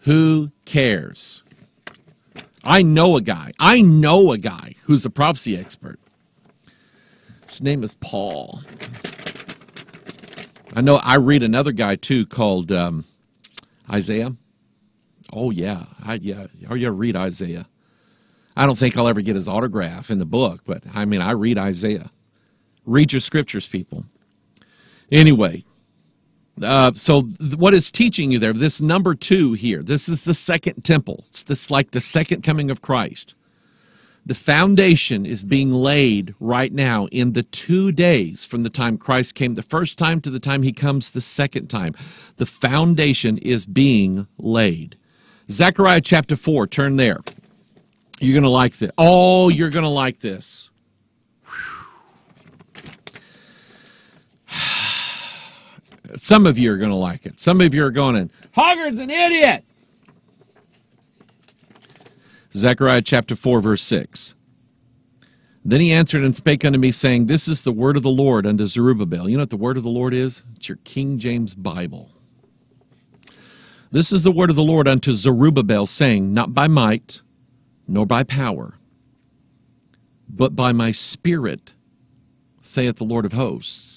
Who cares? I know a guy. I know a guy who's a prophecy expert. His name is Paul. I know I read another guy too called um, Isaiah. Oh yeah, I, yeah. Oh yeah, read Isaiah. I don't think I'll ever get his autograph in the book, but I mean, I read Isaiah. Read your scriptures, people. Anyway, uh, so what is teaching you there? This number two here. This is the second temple. It's this like the second coming of Christ. The foundation is being laid right now in the two days from the time Christ came the first time to the time he comes the second time. The foundation is being laid. Zechariah chapter 4, turn there. You're going to oh, like this. Oh, you're going to like this. (sighs) Some of you are going to like it. Some of you are going, Hoggard's an idiot. Zechariah chapter 4, verse 6. Then he answered and spake unto me, saying, This is the word of the Lord unto Zerubbabel. You know what the word of the Lord is? It's your King James Bible. This is the word of the Lord unto Zerubbabel, saying, Not by might, nor by power, but by my spirit, saith the Lord of hosts.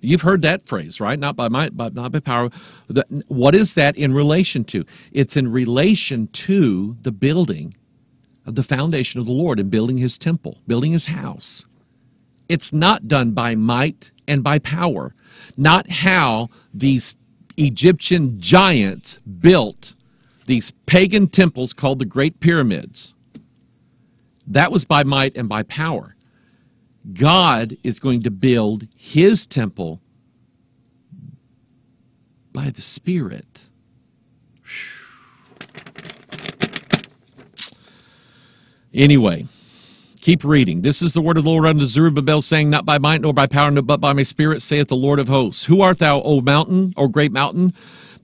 You've heard that phrase, right? Not by might, but not by power. What is that in relation to? It's in relation to the building of the foundation of the Lord and building his temple, building his house. It's not done by might and by power, not how these Egyptian giants built these pagan temples called the Great Pyramids. That was by might and by power. God is going to build his temple by the Spirit. Anyway, keep reading. This is the word of the Lord unto Zerubbabel, saying, Not by might nor by power, but by my Spirit, saith the Lord of hosts. Who art thou, O mountain, O great mountain?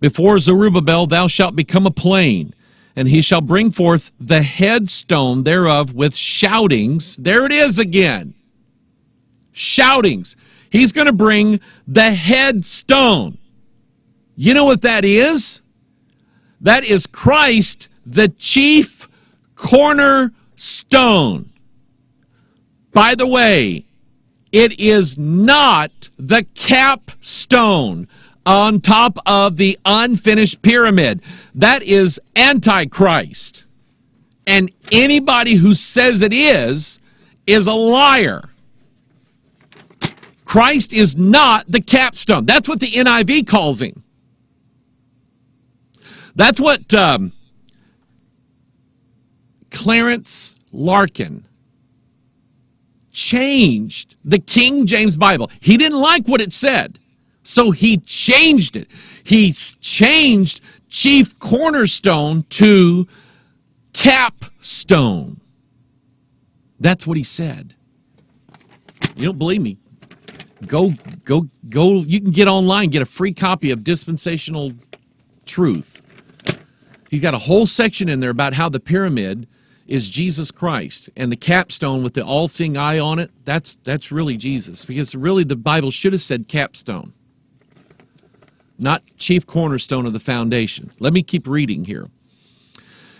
Before Zerubbabel thou shalt become a plain, and he shall bring forth the headstone thereof with shoutings. There it is again shoutings. He's going to bring the headstone. You know what that is? That is Christ, the chief cornerstone. By the way, it is not the capstone on top of the unfinished pyramid. That is Antichrist. And anybody who says it is, is a liar. Christ is not the capstone. That's what the NIV calls him. That's what um, Clarence Larkin changed the King James Bible. He didn't like what it said. So he changed it. He changed chief cornerstone to capstone. That's what he said. You don't believe me? Go, go, go. You can get online, get a free copy of Dispensational Truth. He's got a whole section in there about how the pyramid is Jesus Christ, and the capstone with the all-seeing eye on it. That's that's really Jesus, because really the Bible should have said capstone, not chief cornerstone of the foundation. Let me keep reading here.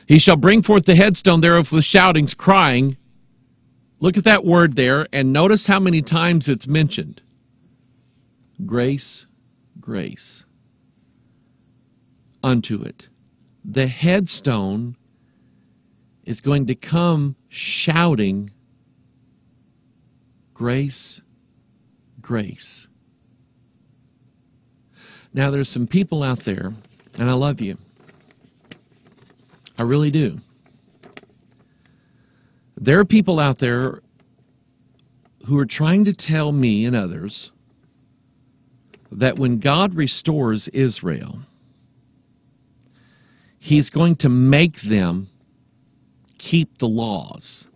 He shall bring forth the headstone thereof with shoutings, crying. Look at that word there, and notice how many times it's mentioned. Grace, grace. Unto it. The headstone is going to come shouting, Grace, grace. Now, there's some people out there, and I love you. I really do. There are people out there who are trying to tell me and others that when God restores Israel, He's going to make them keep the laws.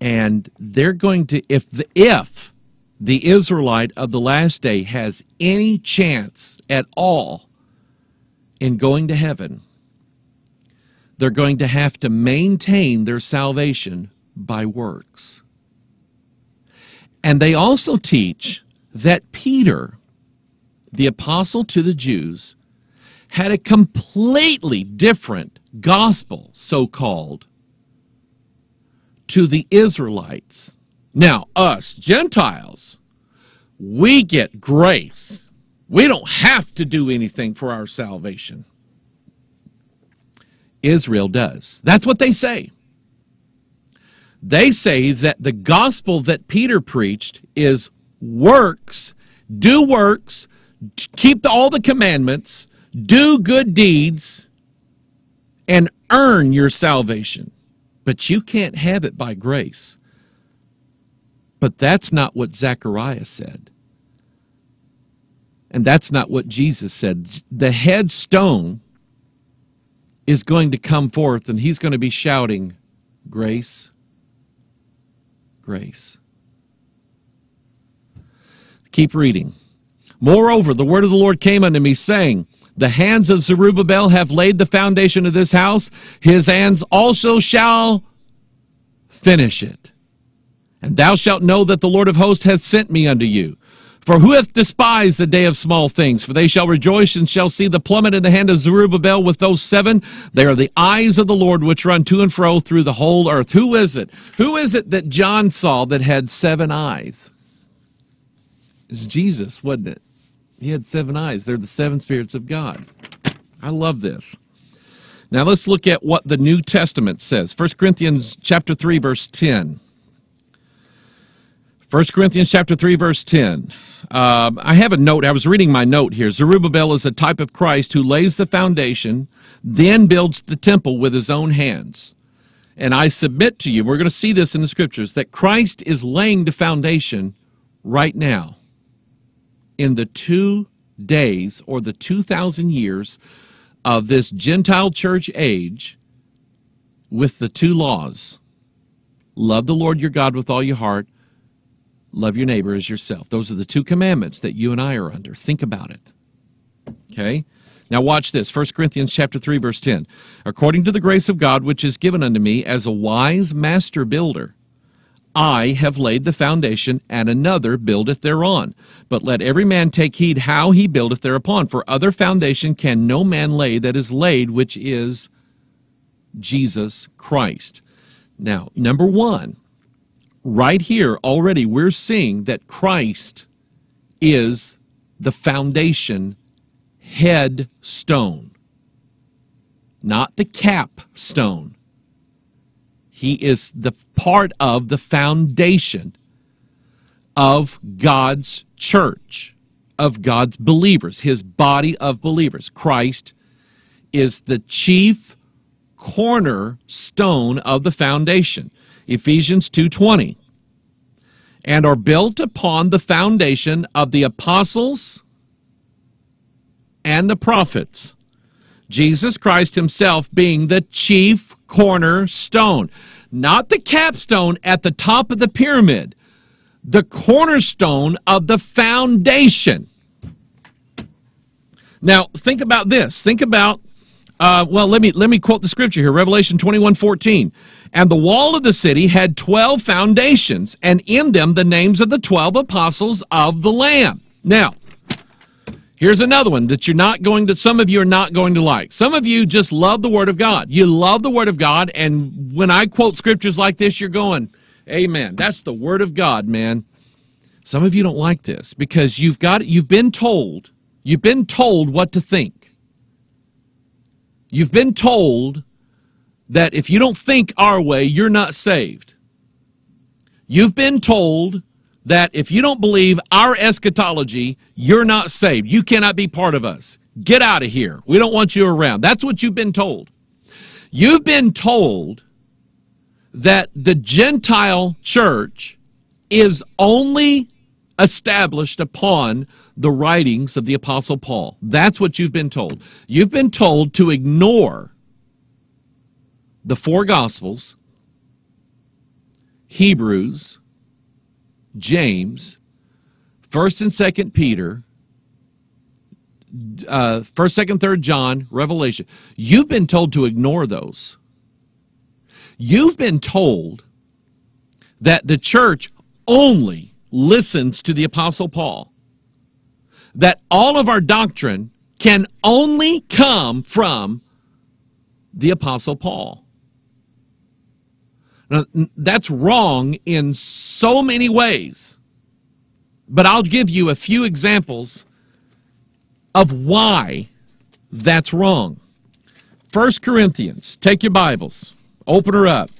And they're going to, if the, if the Israelite of the last day has any chance at all in going to heaven, they're going to have to maintain their salvation by works. And they also teach that Peter, the apostle to the Jews, had a completely different gospel, so called, to the Israelites. Now, us, Gentiles, we get grace. We don't have to do anything for our salvation. Israel does. That's what they say. They say that the gospel that Peter preached is works, do works, keep all the commandments, do good deeds, and earn your salvation. But you can't have it by grace. But that's not what Zechariah said. And that's not what Jesus said. The headstone is going to come forth and he's going to be shouting, Grace, grace. Keep reading. Moreover, the word of the Lord came unto me, saying, The hands of Zerubbabel have laid the foundation of this house, his hands also shall finish it. And thou shalt know that the Lord of hosts hath sent me unto you. For who hath despised the day of small things? For they shall rejoice and shall see the plummet in the hand of Zerubbabel with those seven. They are the eyes of the Lord which run to and fro through the whole earth. Who is it? Who is it that John saw that had seven eyes? It's Jesus, wasn't it? He had seven eyes. They're the seven spirits of God. I love this. Now let's look at what the New Testament says. 1 Corinthians chapter 3 verse 10. 1 Corinthians chapter 3 verse 10. Uh, I have a note. I was reading my note here. Zerubbabel is a type of Christ who lays the foundation, then builds the temple with his own hands. And I submit to you, we're going to see this in the scriptures, that Christ is laying the foundation right now in the two days or the 2,000 years of this Gentile church age with the two laws love the Lord your God with all your heart, love your neighbor as yourself. Those are the two commandments that you and I are under. Think about it. Okay? Now watch this. 1 Corinthians chapter 3 verse 10. According to the grace of God which is given unto me as a wise master builder, I have laid the foundation, and another buildeth thereon. But let every man take heed how he buildeth thereupon. For other foundation can no man lay that is laid, which is Jesus Christ. Now, number one, right here already we're seeing that Christ is the foundation headstone, not the capstone. He is the part of the foundation of God's church, of God's believers, his body of believers. Christ is the chief cornerstone of the foundation. Ephesians 2:20. and are built upon the foundation of the apostles and the prophets, Jesus Christ himself being the chief cornerstone, not the capstone at the top of the pyramid, the cornerstone of the foundation. Now, think about this. Think about uh, well, let me let me quote the scripture here, Revelation 21, 14. And the wall of the city had 12 foundations, and in them the names of the 12 apostles of the Lamb. Now, here's another one that you're not going to, some of you are not going to like. Some of you just love the Word of God. You love the Word of God, and when I quote scriptures like this, you're going, Amen. That's the Word of God, man. Some of you don't like this because you've got you've been told, you've been told what to think. You've been told that if you don't think our way, you're not saved. You've been told that if you don't believe our eschatology, you're not saved. You cannot be part of us. Get out of here. We don't want you around. That's what you've been told. You've been told that the Gentile church is only established upon the writings of the Apostle Paul. That's what you've been told. You've been told to ignore the four Gospels, Hebrews, James, 1st and 2nd Peter, uh, 1st, 2nd, 3rd John, Revelation. You've been told to ignore those. You've been told that the church only listens to the Apostle Paul that all of our doctrine can only come from the Apostle Paul. That's wrong in so many ways, but I'll give you a few examples of why that's wrong. First Corinthians, take your Bibles, open her up.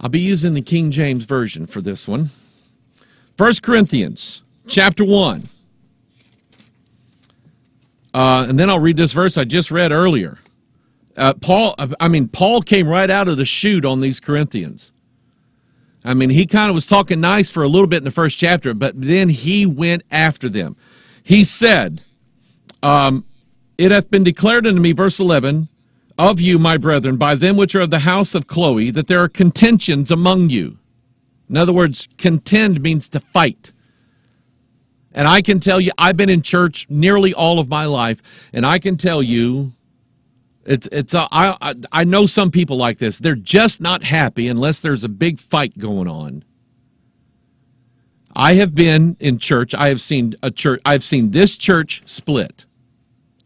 I'll be using the King James Version for this one. First Corinthians, chapter 1. Uh, and then I'll read this verse I just read earlier. Uh, Paul, I mean, Paul came right out of the chute on these Corinthians. I mean, he kind of was talking nice for a little bit in the first chapter, but then he went after them. He said, um, It hath been declared unto me, verse 11, of you, my brethren, by them which are of the house of Chloe, that there are contentions among you. In other words, contend means to fight. And I can tell you, I've been in church nearly all of my life, and I can tell you, it's it's uh, a, I, I know some people like this. They're just not happy unless there's a big fight going on. I have been in church. I have seen a church. I've seen this church split.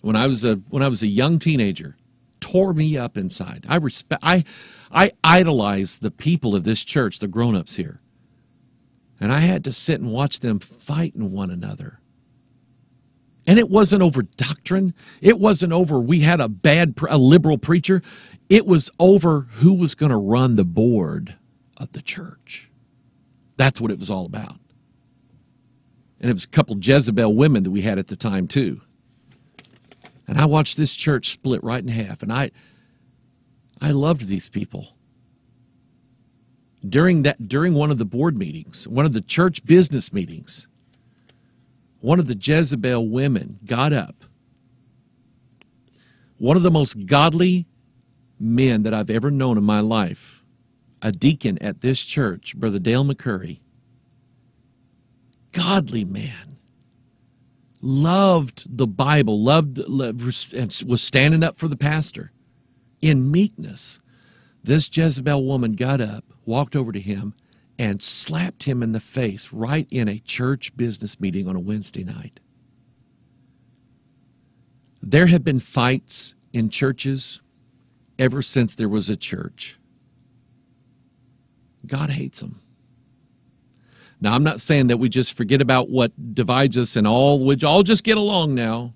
When I was a when I was a young teenager, tore me up inside. I respect. I I idolize the people of this church, the grown-ups here. And I had to sit and watch them fighting one another. And it wasn't over doctrine. It wasn't over we had a bad, a liberal preacher. It was over who was going to run the board of the church. That's what it was all about. And it was a couple Jezebel women that we had at the time, too. And I watched this church split right in half. And I, I loved these people during that during one of the board meetings, one of the church business meetings, one of the Jezebel women got up. One of the most godly men that I've ever known in my life, a deacon at this church, Brother Dale McCurry, godly man, loved the Bible, loved, loved was standing up for the pastor in meekness. This Jezebel woman got up walked over to him and slapped him in the face right in a church business meeting on a Wednesday night. There have been fights in churches ever since there was a church. God hates them. Now, I'm not saying that we just forget about what divides us and all, we all just get along now.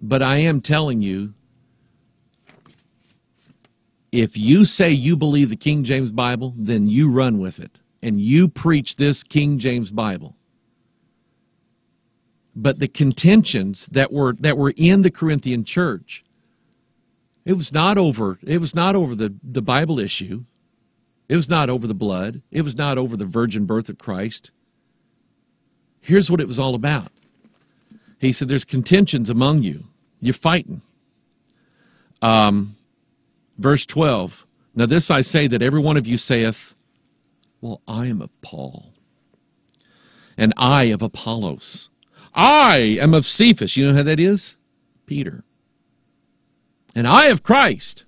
But I am telling you if you say you believe the King James Bible, then you run with it and you preach this King James Bible. But the contentions that were that were in the Corinthian church, it was not over it was not over the, the Bible issue. It was not over the blood. It was not over the virgin birth of Christ. Here's what it was all about. He said, There's contentions among you. You're fighting. Um, verse 12. Now, this I say that every one of you saith, Well, I am of Paul, and I of Apollos. I am of Cephas. You know how that is? Peter. And I of Christ.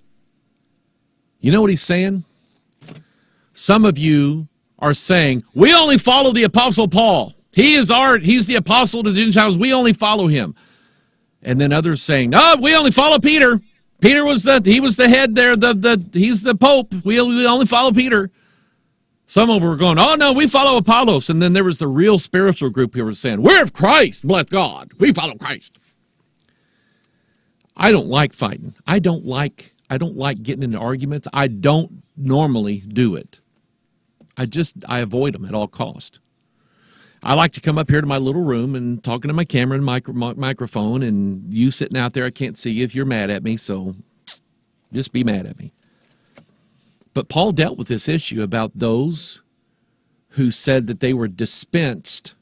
You know what he's saying? Some of you are saying, We only follow the Apostle Paul. He is our, he's the apostle to the Gentiles. We only follow him. And then others saying, No, we only follow Peter. Peter was the he was the head there, the the he's the Pope. We, we only follow Peter. Some of them were going, Oh no, we follow Apollos. And then there was the real spiritual group who were saying, We're of Christ, bless God. We follow Christ. I don't like fighting. I don't like I don't like getting into arguments. I don't normally do it. I just I avoid them at all cost. I like to come up here to my little room and talking to my camera and micro, microphone, and you sitting out there, I can't see you if you're mad at me, so just be mad at me. But Paul dealt with this issue about those who said that they were dispensed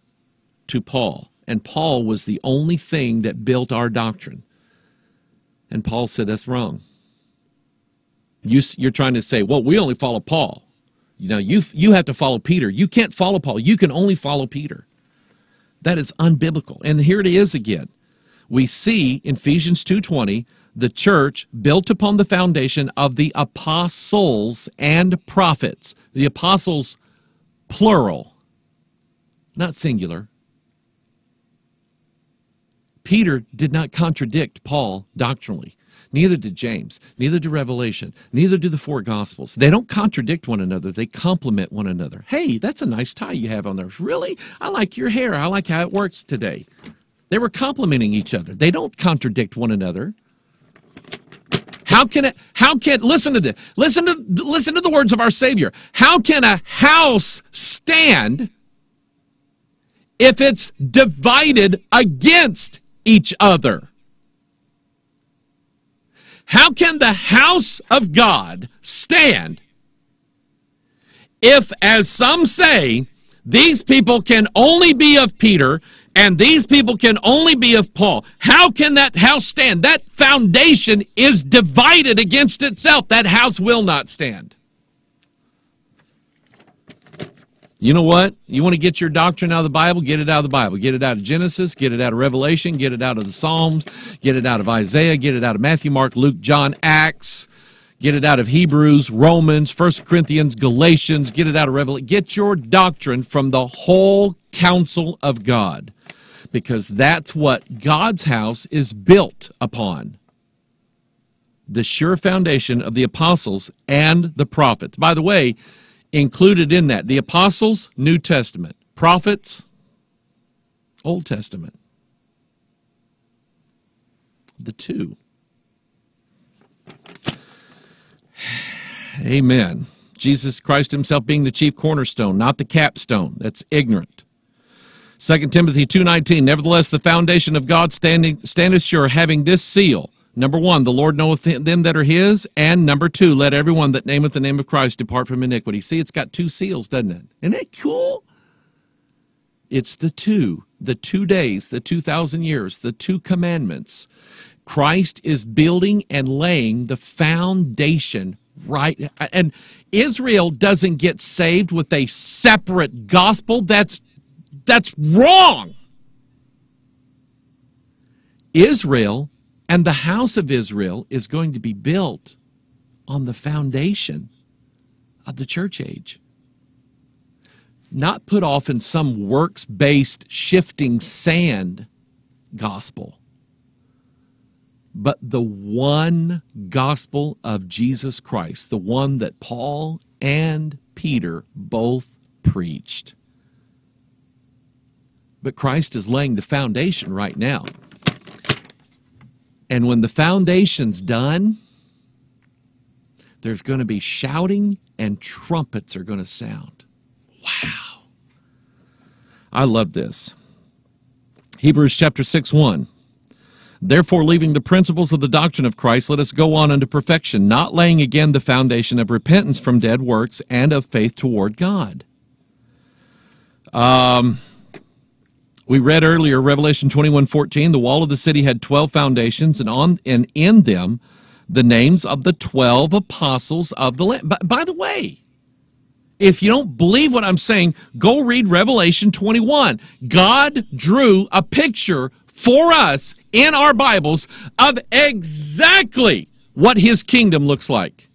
to Paul, and Paul was the only thing that built our doctrine. And Paul said, That's wrong. You, you're trying to say, Well, we only follow Paul. You know, you you have to follow Peter. You can't follow Paul. You can only follow Peter. That is unbiblical. And here it is again. We see in Ephesians 2:20 the church built upon the foundation of the apostles and prophets. The apostles plural, not singular. Peter did not contradict Paul doctrinally. Neither did James. Neither did Revelation. Neither do the four Gospels. They don't contradict one another. They complement one another. Hey, that's a nice tie you have on there. Really? I like your hair. I like how it works today. They were complementing each other. They don't contradict one another. How can it, how can, listen to this, listen to, listen to the words of our Savior. How can a house stand if it's divided against each other? How can the house of God stand if, as some say, these people can only be of Peter and these people can only be of Paul? How can that house stand? That foundation is divided against itself. That house will not stand. You know what? You want to get your doctrine out of the Bible? Get it out of the Bible. Get it out of Genesis. Get it out of Revelation. Get it out of the Psalms. Get it out of Isaiah. Get it out of Matthew, Mark, Luke, John, Acts. Get it out of Hebrews, Romans, First Corinthians, Galatians. Get it out of Revelation. Get your doctrine from the whole counsel of God because that's what God's house is built upon the sure foundation of the apostles and the prophets. By the way, included in that the apostles, New Testament, prophets, Old Testament. The two. (sighs) Amen. Jesus Christ himself being the chief cornerstone, not the capstone. That's ignorant. 2 Timothy 2.19, Nevertheless, the foundation of God standing, standeth sure, having this seal, Number one, the Lord knoweth them that are his. And number two, let everyone that nameth the name of Christ depart from iniquity. See, it's got two seals, doesn't it? Isn't it cool? It's the two, the two days, the 2,000 years, the two commandments. Christ is building and laying the foundation right. And Israel doesn't get saved with a separate gospel. That's, that's wrong. Israel and the house of Israel is going to be built on the foundation of the church age. Not put off in some works based shifting sand gospel, but the one gospel of Jesus Christ, the one that Paul and Peter both preached. But Christ is laying the foundation right now. And when the foundation's done, there's going to be shouting and trumpets are going to sound. Wow. I love this. Hebrews chapter 6 1. Therefore, leaving the principles of the doctrine of Christ, let us go on unto perfection, not laying again the foundation of repentance from dead works and of faith toward God. Um, we read earlier, Revelation 21 14, the wall of the city had 12 foundations, and, on, and in them the names of the 12 apostles of the Lamb. By, by the way, if you don't believe what I'm saying, go read Revelation 21. God drew a picture for us in our Bibles of exactly what his kingdom looks like.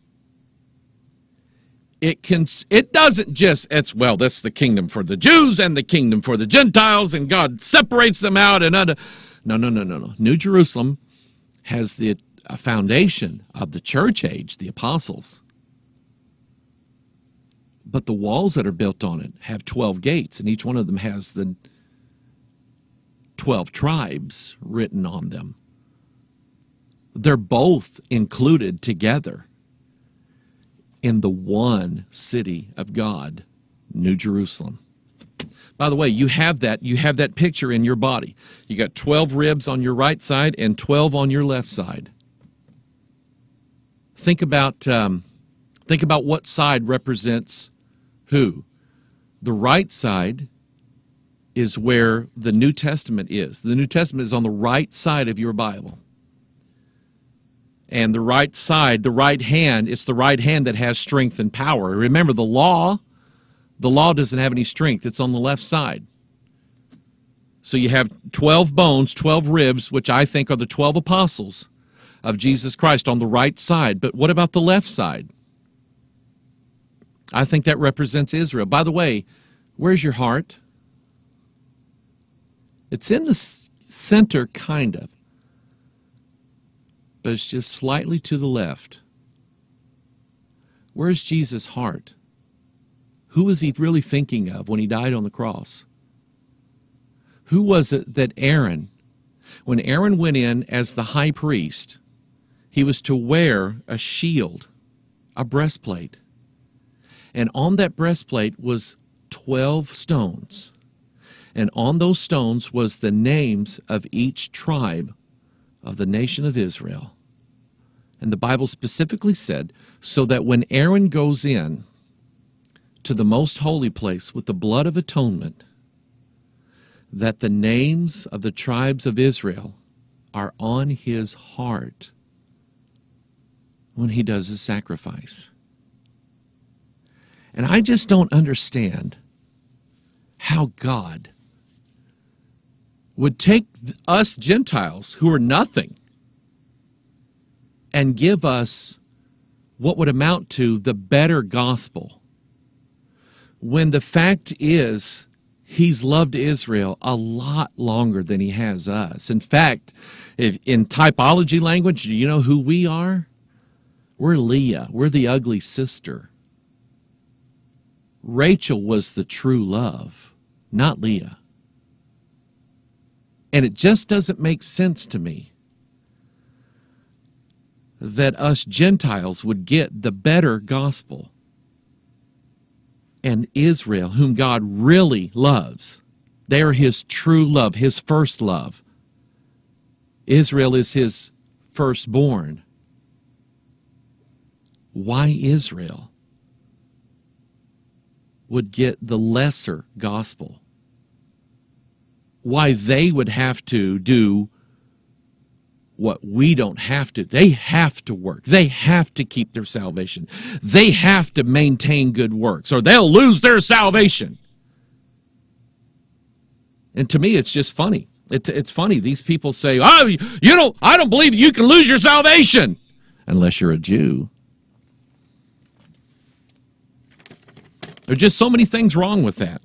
It can it doesn't just it's well that's the kingdom for the Jews and the kingdom for the Gentiles and God separates them out and other no no no no no. New Jerusalem has the foundation of the church age the apostles. But the walls that are built on it have 12 gates and each one of them has the 12 tribes written on them. They're both included together in the one city of God, New Jerusalem. By the way, you have that you have that picture in your body. You got 12 ribs on your right side and 12 on your left side. Think about um, think about what side represents who. The right side is where the New Testament is. The New Testament is on the right side of your Bible. And the right side, the right hand, it's the right hand that has strength and power. Remember, the law, the law doesn't have any strength, it's on the left side. So you have 12 bones, 12 ribs, which I think are the 12 apostles of Jesus Christ on the right side. But what about the left side? I think that represents Israel. By the way, where's your heart? It's in the center, kind of, but it's just slightly to the left. Where's Jesus' heart? Who was he really thinking of when he died on the cross? Who was it that Aaron, when Aaron went in as the high priest, he was to wear a shield, a breastplate. And on that breastplate was 12 stones and on those stones was the names of each tribe of the nation of Israel. And the Bible specifically said, so that when Aaron goes in to the most holy place with the blood of atonement, that the names of the tribes of Israel are on his heart when he does his sacrifice. And I just don't understand how God would take us Gentiles who are nothing and give us what would amount to the better gospel. When the fact is, he's loved Israel a lot longer than he has us. In fact, if, in typology language, do you know who we are? We're Leah. We're the ugly sister. Rachel was the true love, not Leah. And it just doesn't make sense to me that us Gentiles would get the better gospel. And Israel, whom God really loves, they are his true love, his first love. Israel is his firstborn. Why Israel would get the lesser gospel? why they would have to do what we don't have to. They have to work. They have to keep their salvation. They have to maintain good works or they'll lose their salvation. And to me, it's just funny. It, it's funny. These people say, oh, you know, I don't believe you can lose your salvation unless you're a Jew. There's just so many things wrong with that.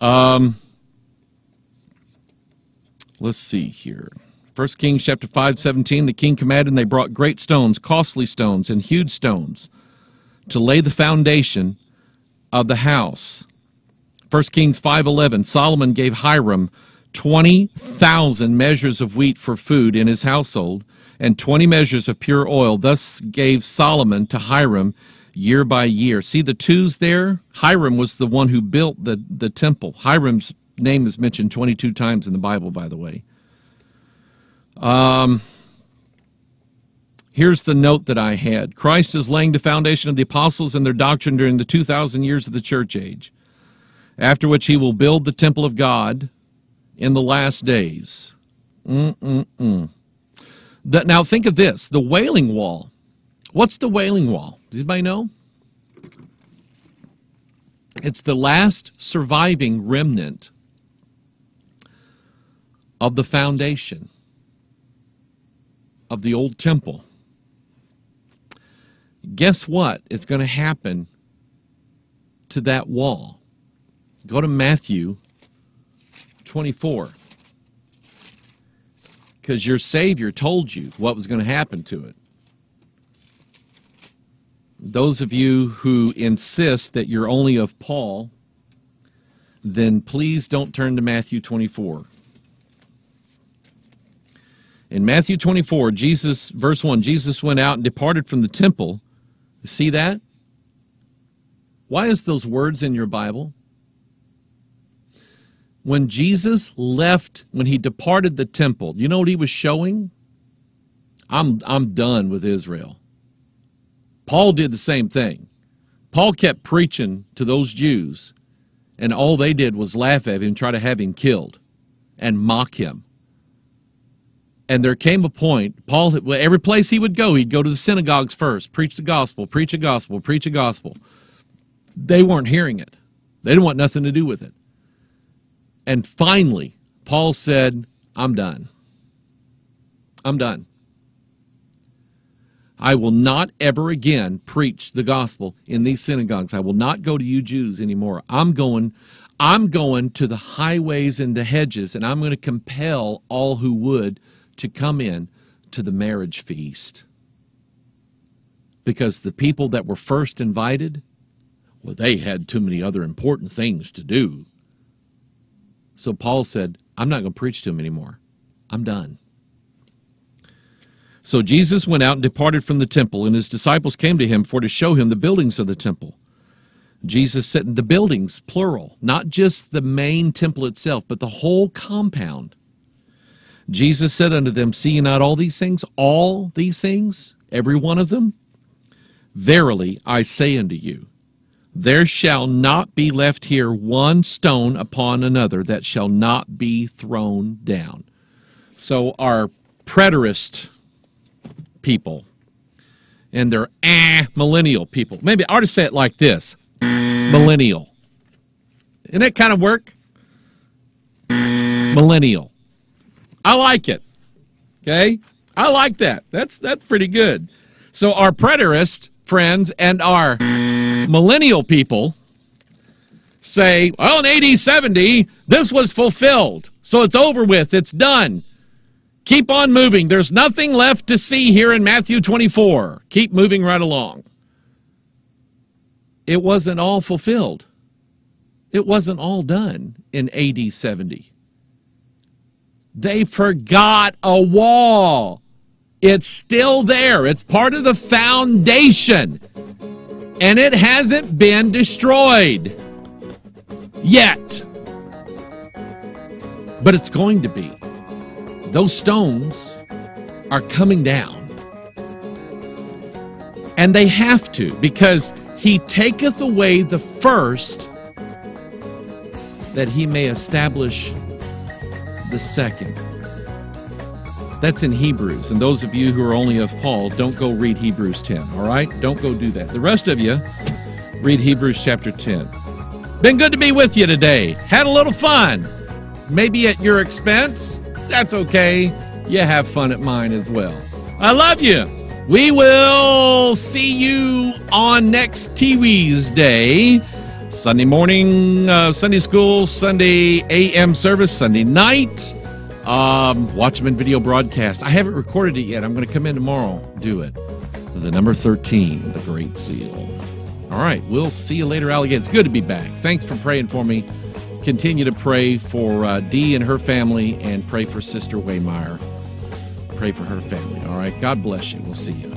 Um, let's see here. First Kings chapter 5, 17, the king commanded, and they brought great stones, costly stones, and huge stones to lay the foundation of the house. First Kings 5:11 Solomon gave Hiram 20,000 measures of wheat for food in his household and 20 measures of pure oil thus gave Solomon to Hiram year by year. See the twos there? Hiram was the one who built the, the temple. Hiram's name is mentioned 22 times in the Bible, by the way. Um, here's the note that I had Christ is laying the foundation of the apostles and their doctrine during the 2,000 years of the church age, after which he will build the temple of God in the last days. Mm-mm-mm. Now, think of this the Wailing Wall. What's the Wailing Wall? Does anybody know? It's the last surviving remnant of the foundation of the old temple. Guess what is going to happen to that wall? Go to Matthew 24. Because your Savior told you what was going to happen to it. Those of you who insist that you're only of Paul, then please don't turn to Matthew 24. In Matthew 24, Jesus, verse 1, Jesus went out and departed from the temple. See that? Why is those words in your Bible? When Jesus left, when he departed the temple, you know what he was showing? I'm, I'm done with Israel. Paul did the same thing. Paul kept preaching to those Jews, and all they did was laugh at him, try to have him killed, and mock him. And there came a point, Paul, every place he would go, he'd go to the synagogues first, preach the gospel, preach a gospel, preach a gospel. They weren't hearing it, they didn't want nothing to do with it. And finally, Paul said, I'm done. I'm done. I will not ever again preach the gospel in these synagogues. I will not go to you Jews anymore. I'm going I'm going to the highways and the hedges and I'm going to compel all who would to come in to the marriage feast. Because the people that were first invited, well, they had too many other important things to do. So Paul said, I'm not going to preach to them anymore. I'm done. So Jesus went out and departed from the temple, and his disciples came to him for to show him the buildings of the temple. Jesus said, the buildings, plural, not just the main temple itself, but the whole compound. Jesus said unto them, See ye not all these things? All these things? Every one of them? Verily I say unto you, there shall not be left here one stone upon another that shall not be thrown down. So our preterist people and they're ah millennial people. Maybe I ought to say it like this millennial. Isn't that kind of work? Millennial. I like it. Okay? I like that. That's that's pretty good. So our preterist friends and our millennial people say, well, in AD 70, this was fulfilled. So it's over with. It's done. Keep on moving. There's nothing left to see here in Matthew 24. Keep moving right along. It wasn't all fulfilled. It wasn't all done in AD 70. They forgot a wall. It's still there. It's part of the foundation. And it hasn't been destroyed yet. But it's going to be those stones are coming down. And they have to, because he taketh away the first that he may establish the second. That's in Hebrews. And those of you who are only of Paul, don't go read Hebrews 10, all right? Don't go do that. The rest of you, read Hebrews chapter 10. Been good to be with you today. Had a little fun. Maybe at your expense, that's okay. You have fun at mine as well. I love you. We will see you on next TV's Day. Sunday morning, uh, Sunday school, Sunday AM service, Sunday night. Um, Watchman video broadcast. I haven't recorded it yet. I'm going to come in tomorrow, do it. The number 13, the Great Seal. All right, we'll see you later, Alligator. It's good to be back. Thanks for praying for me continue to pray for uh, Dee and her family and pray for Sister Waymeyer. Pray for her family. All right. God bless you. We'll see you.